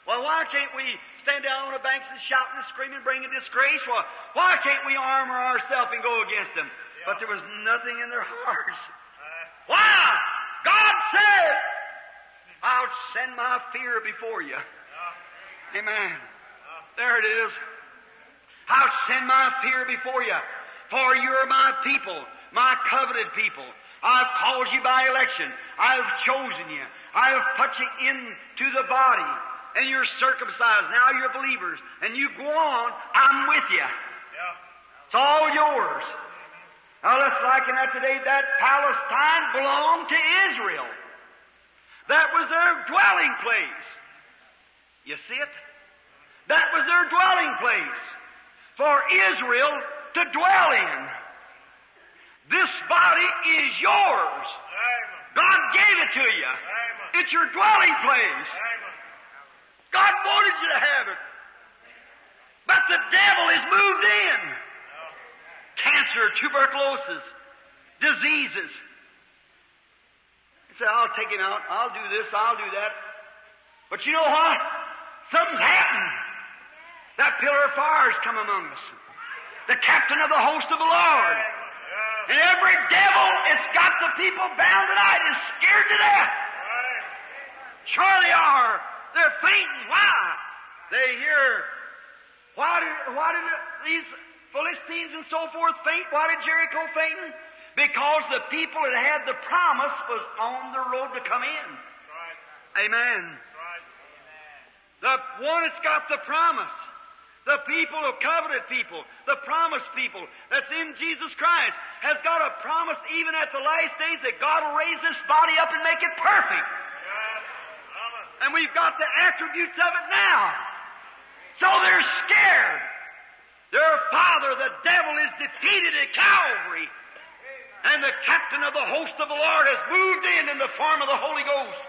Speaker 3: Well, why can't we stand down on the banks and shout and scream and bring a disgrace? Well, why can't we armor ourselves and go against them? But there was nothing in their hearts. Uh, why? God said, I'll send my fear before you. Amen. There it is. I'll send my fear before you. For you're my people, my coveted people. I've called you by election. I've chosen you. I've put you into the body. And you're circumcised. Now you're believers. And you go on, I'm with you. It's all yours. Now let's liken that today. That Palestine belonged to Israel. That was their dwelling place. You see it? That was their dwelling place for Israel to dwell in. This body is yours. God gave it to you. It's your dwelling place. God wanted you to have it. But the devil is moved in. Cancer, tuberculosis, diseases. Said, I'll take him out. I'll do this. I'll do that. But you know what? Something's happened. That pillar of fire's come among us. The captain of the host of the Lord. And every devil that's got the people bound tonight is scared to death. Sure they are. They're fainting. Why? They hear. Why did, why did these Philistines and so forth faint? Why did Jericho faint? Because the people that had the promise was on the road to come in. Amen. The one that's got the promise. The people of covenant people, the promised people that's in Jesus Christ, has got a promise even at the last days that God will raise this body up and make it perfect. And we've got the attributes of it now. So they're scared. Their father, the devil, is defeated at Calvary. And the captain of the host of the Lord has moved in in the form of the Holy Ghost.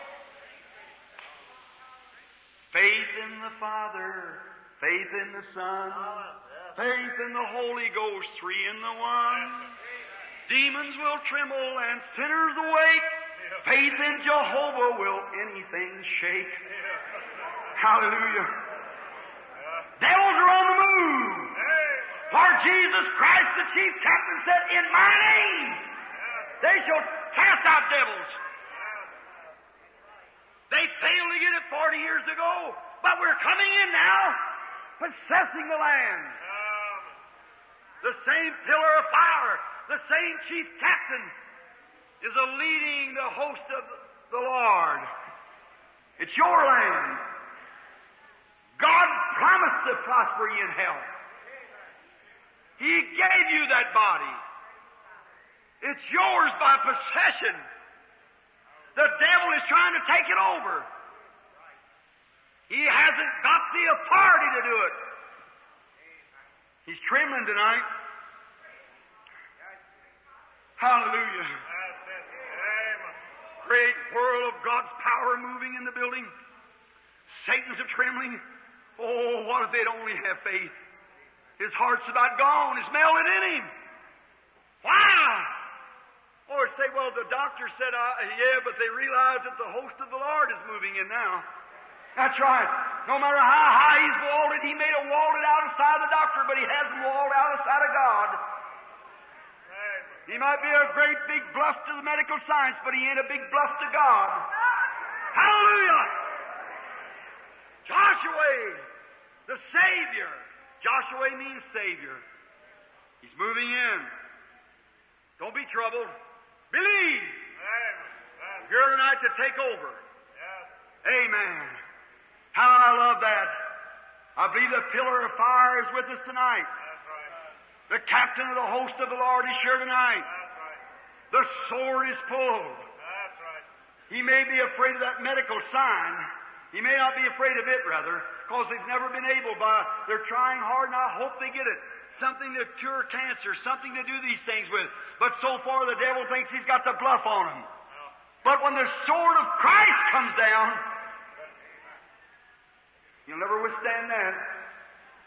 Speaker 3: Faith in the Father, faith in the Son, faith in the Holy Ghost, three in the one. Demons will tremble and sinners awake. Faith in Jehovah will anything shake. Hallelujah. Devils are on the move. For Jesus Christ, the chief captain, said, In my name they shall cast out devils. They failed to get it 40 years ago, but we're coming in now, possessing the land. The same pillar of fire, the same chief captain is a leading the host of the Lord. It's your land. God promised to prosper you in health. That body. It's yours by possession. The devil is trying to take it over. He hasn't got the authority to do it. He's trembling tonight. Hallelujah. Great whirl of God's power moving in the building. Satan's a trembling. Oh, what if they'd only have faith? His heart's about gone. It's melted in him. Why? Or say, well, the doctor said, uh, yeah, but they realize that the host of the Lord is moving in now. That's right. No matter how high he's walled it, he may have walled it outside the doctor, but he hasn't walled outside of God. He might be a great big bluff to the medical science, but he ain't a big bluff to God. Hallelujah! Joshua, the Savior. Joshua means Savior. He's moving in. Don't be troubled. Believe. You're tonight to take over. Amen. How I love that. I believe the pillar of fire is with us tonight. The captain of the host of the Lord is here tonight. The sword is pulled. He may be afraid of that medical sign. He may not be afraid of it, rather, because they've never been able by, they're trying hard and I hope they get it. Something to cure cancer, something to do these things with. But so far the devil thinks he's got the bluff on him. But when the sword of Christ comes down, he'll never withstand that.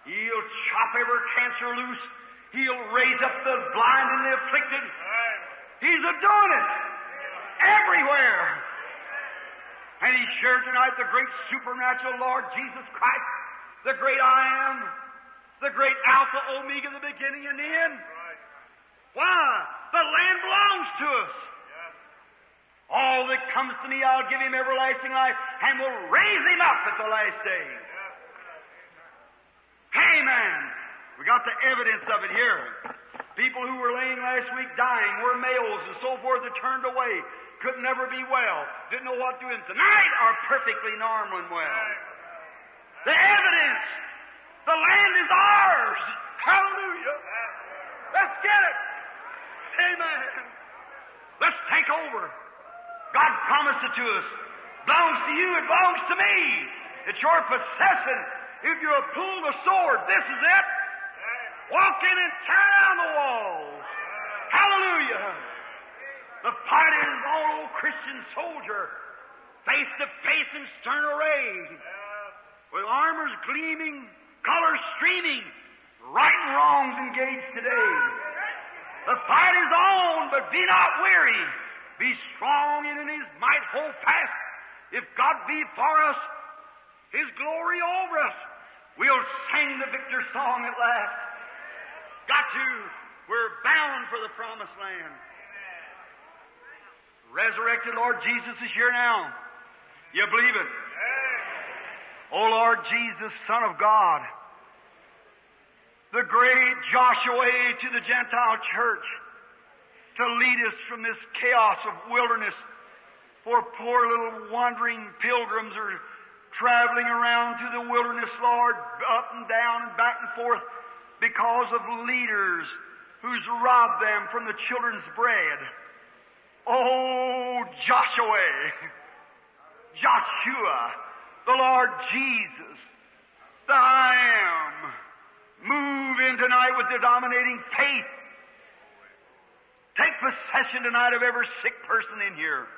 Speaker 3: He'll chop every cancer loose. He'll raise up the blind and the afflicted. He's a doing it everywhere. And he's shared tonight the great supernatural Lord Jesus Christ, the great I am, the great Alpha, Omega, the beginning and the end. Why? The land belongs to us. All that comes to me, I'll give him everlasting life and will raise him up at the last day. Amen. We got the evidence of it here. People who were laying last week dying were males and so forth that turned away, could never be well, didn't know what to do, and tonight are perfectly normal and well. The evidence, the land is ours. Hallelujah. Let's get it. Amen. Let's take over. God promised it to us. Belongs to you, it belongs to me. It's your possession. If you'll pull the sword, this is it. Walk in and tear down the walls. Hallelujah. The fight is on, old Christian soldier, face to face in stern array, with armors gleaming, colors streaming, right and wrongs engaged today. The fight is on, but be not weary. Be strong and in His might hold fast. If God be for us, His glory over us, we'll sing the victor song at last. Got to. We're bound for the promised land. Resurrected Lord Jesus is here now. You believe it? O oh, Lord Jesus, Son of God, the great Joshua to the Gentile church, to lead us from this chaos of wilderness for poor little wandering pilgrims are traveling around through the wilderness, Lord, up and down and back and forth because of leaders who's robbed them from the children's bread. Oh, Joshua, Joshua, the Lord Jesus, the I am, move in tonight with the dominating faith. Take possession tonight of every sick person in here.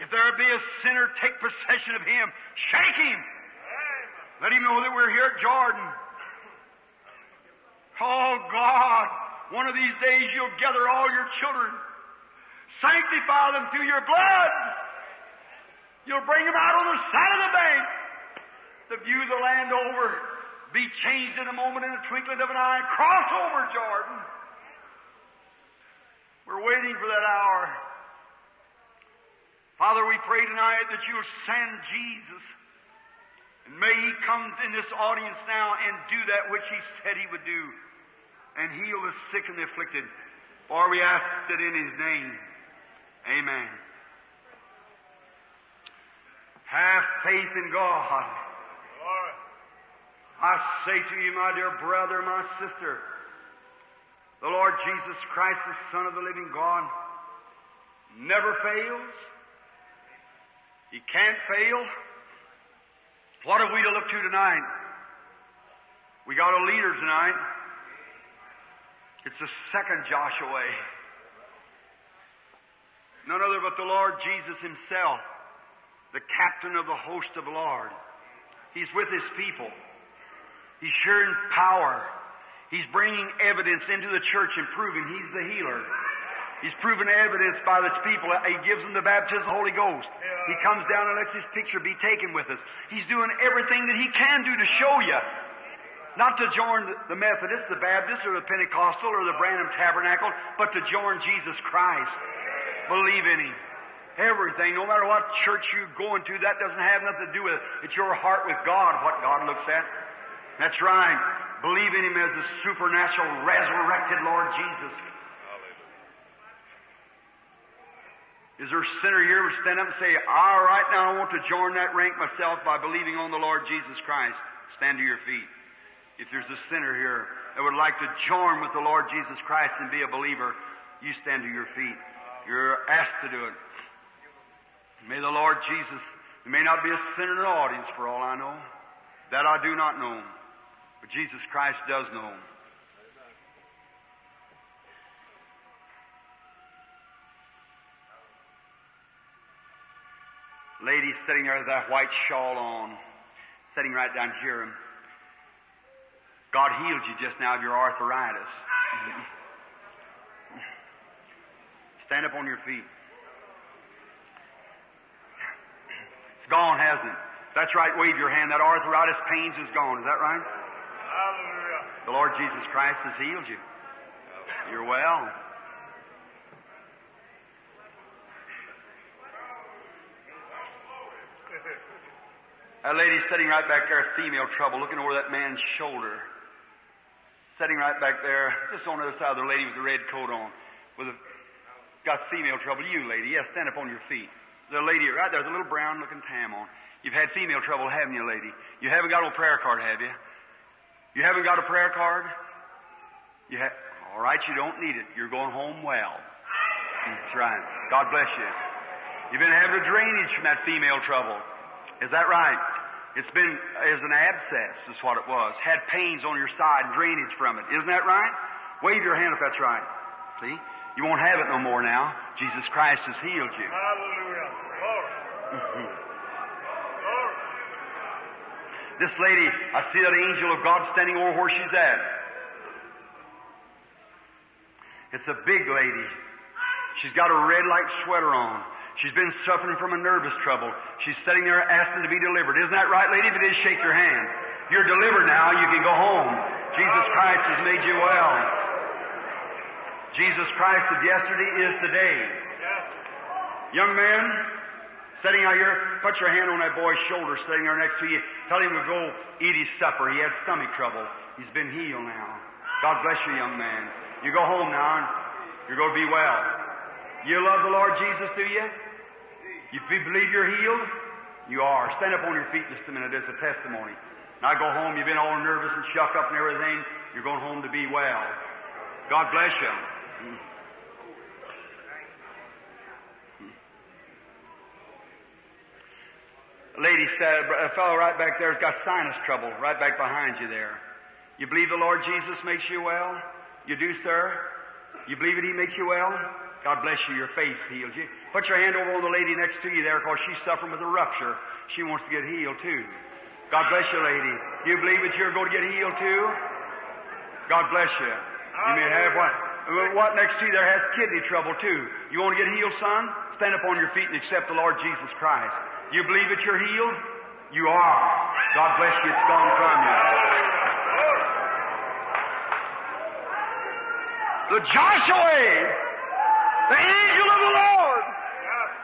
Speaker 3: If there be a sinner, take possession of him. Shake him. Let him know that we're here at Jordan. Oh God, one of these days you'll gather all your children, sanctify them through your blood. You'll bring them out on the side of the bank The view of the land over, be changed in a moment, in a twinkling of an eye, cross over Jordan. We're waiting for that hour. Father, we pray tonight that you'll send Jesus. And may he come in this audience now and do that which he said he would do. And heal the sick and the afflicted. For we ask it in his name. Amen. Have faith in God.
Speaker 2: Lord.
Speaker 3: I say to you, my dear brother, my sister, the Lord Jesus Christ, the Son of the living God, never fails. He can't fail. What have we to look to tonight? We got a leader tonight. It's the second Joshua. None other but the Lord Jesus Himself, the captain of the host of the Lord. He's with His people. He's sharing power. He's bringing evidence into the church and proving He's the healer. He's proven evidence by the people. He gives them the baptism of the Holy Ghost. He comes down and lets His picture be taken with us. He's doing everything that He can do to show you. Not to join the Methodist, the Baptist, or the Pentecostal, or the Branham Tabernacle, but to join Jesus Christ. Believe in Him. Everything, no matter what church you're going to, that doesn't have nothing to do with it. It's your heart with God, what God looks at. That's right. Believe in Him as the supernatural, resurrected Lord Jesus. Is there a sinner here who would stand up and say, All right, now I want to join that rank myself by believing on the Lord Jesus Christ? Stand to your feet. If there's a sinner here that would like to join with the Lord Jesus Christ and be a believer, you stand to your feet. You're asked to do it. May the Lord Jesus, there may not be a sinner in the audience for all I know. That I do not know. But Jesus Christ does know. Lady sitting there with that white shawl on, sitting right down here. God healed you just now of your arthritis. Stand up on your feet. It's gone, hasn't it? That's right. Wave your hand. That arthritis pains is gone. Is that right?
Speaker 2: Hallelujah.
Speaker 3: The Lord Jesus Christ has healed you. You're well. That lady sitting right back there, female trouble, looking over that man's shoulder. Sitting right back there, just on the other side of the lady with the red coat on, with a got female trouble. You lady, yes, stand up on your feet. The lady right there, the little brown looking tam on. You've had female trouble, haven't you, lady? You haven't got a prayer card, have you? You haven't got a prayer card? You have. All right, you don't need it. You're going home well. That's right. God bless you. You've been having a drainage from that female trouble. Is that right? It's been as an abscess, is what it was. Had pains on your side, and drainage from it. Isn't that right? Wave your hand if that's right. See? You won't have it no more now. Jesus Christ has healed you.
Speaker 2: Hallelujah. Glory. Glory.
Speaker 3: This lady, I see that angel of God standing over where she's at. It's a big lady. She's got a red light sweater on. She's been suffering from a nervous trouble. She's sitting there asking to be delivered. Isn't that right, lady? If it is, shake your hand. You're delivered now. You can go home. Jesus Christ has made you well. Jesus Christ of yesterday is today. Young man, sitting out here, put your hand on that boy's shoulder sitting there next to you. Tell him to go eat his supper. He had stomach trouble. He's been healed now. God bless you, young man. You go home now and you're going to be well. You love the Lord Jesus, do you? You believe you're healed? You are. Stand up on your feet just a minute. It's a testimony. Now go home. You've been all nervous and shook up and everything. You're going home to be well. God bless you. A lady said, a fellow right back there's got sinus trouble right back behind you there. You believe the Lord Jesus makes you well? You do, sir? You believe that He makes you well? God bless you. Your faith heals you. Put your hand over on the lady next to you there because she's suffering with a rupture. She wants to get healed too. God bless you, lady. Do You believe that you're going to get healed too? God bless you. You may have what? What next to you there has kidney trouble too. You want to get healed, son? Stand up on your feet and accept the Lord Jesus Christ. You believe that you're healed? You are. God bless you. It's gone from you. The Joshua, the angel of the Lord,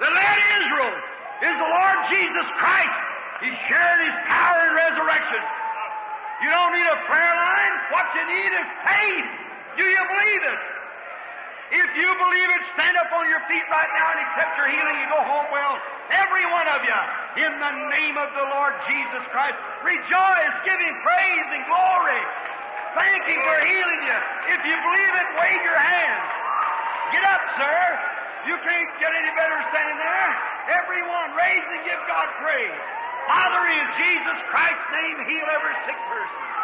Speaker 3: that led Israel is the Lord Jesus Christ. He shared His power and resurrection. You don't need a prayer line. What you need is faith. Do you believe it? If you believe it, stand up on your feet right now and accept your healing. You go home well. Every one of you, in the name of the Lord Jesus Christ, rejoice, give Him praise and glory. Thank Him for healing you. If you believe it, wave your hands. Get up, sir. You can't get any better standing there. Everyone, raise and give God praise. Father, in Jesus Christ's name, heal every sick person.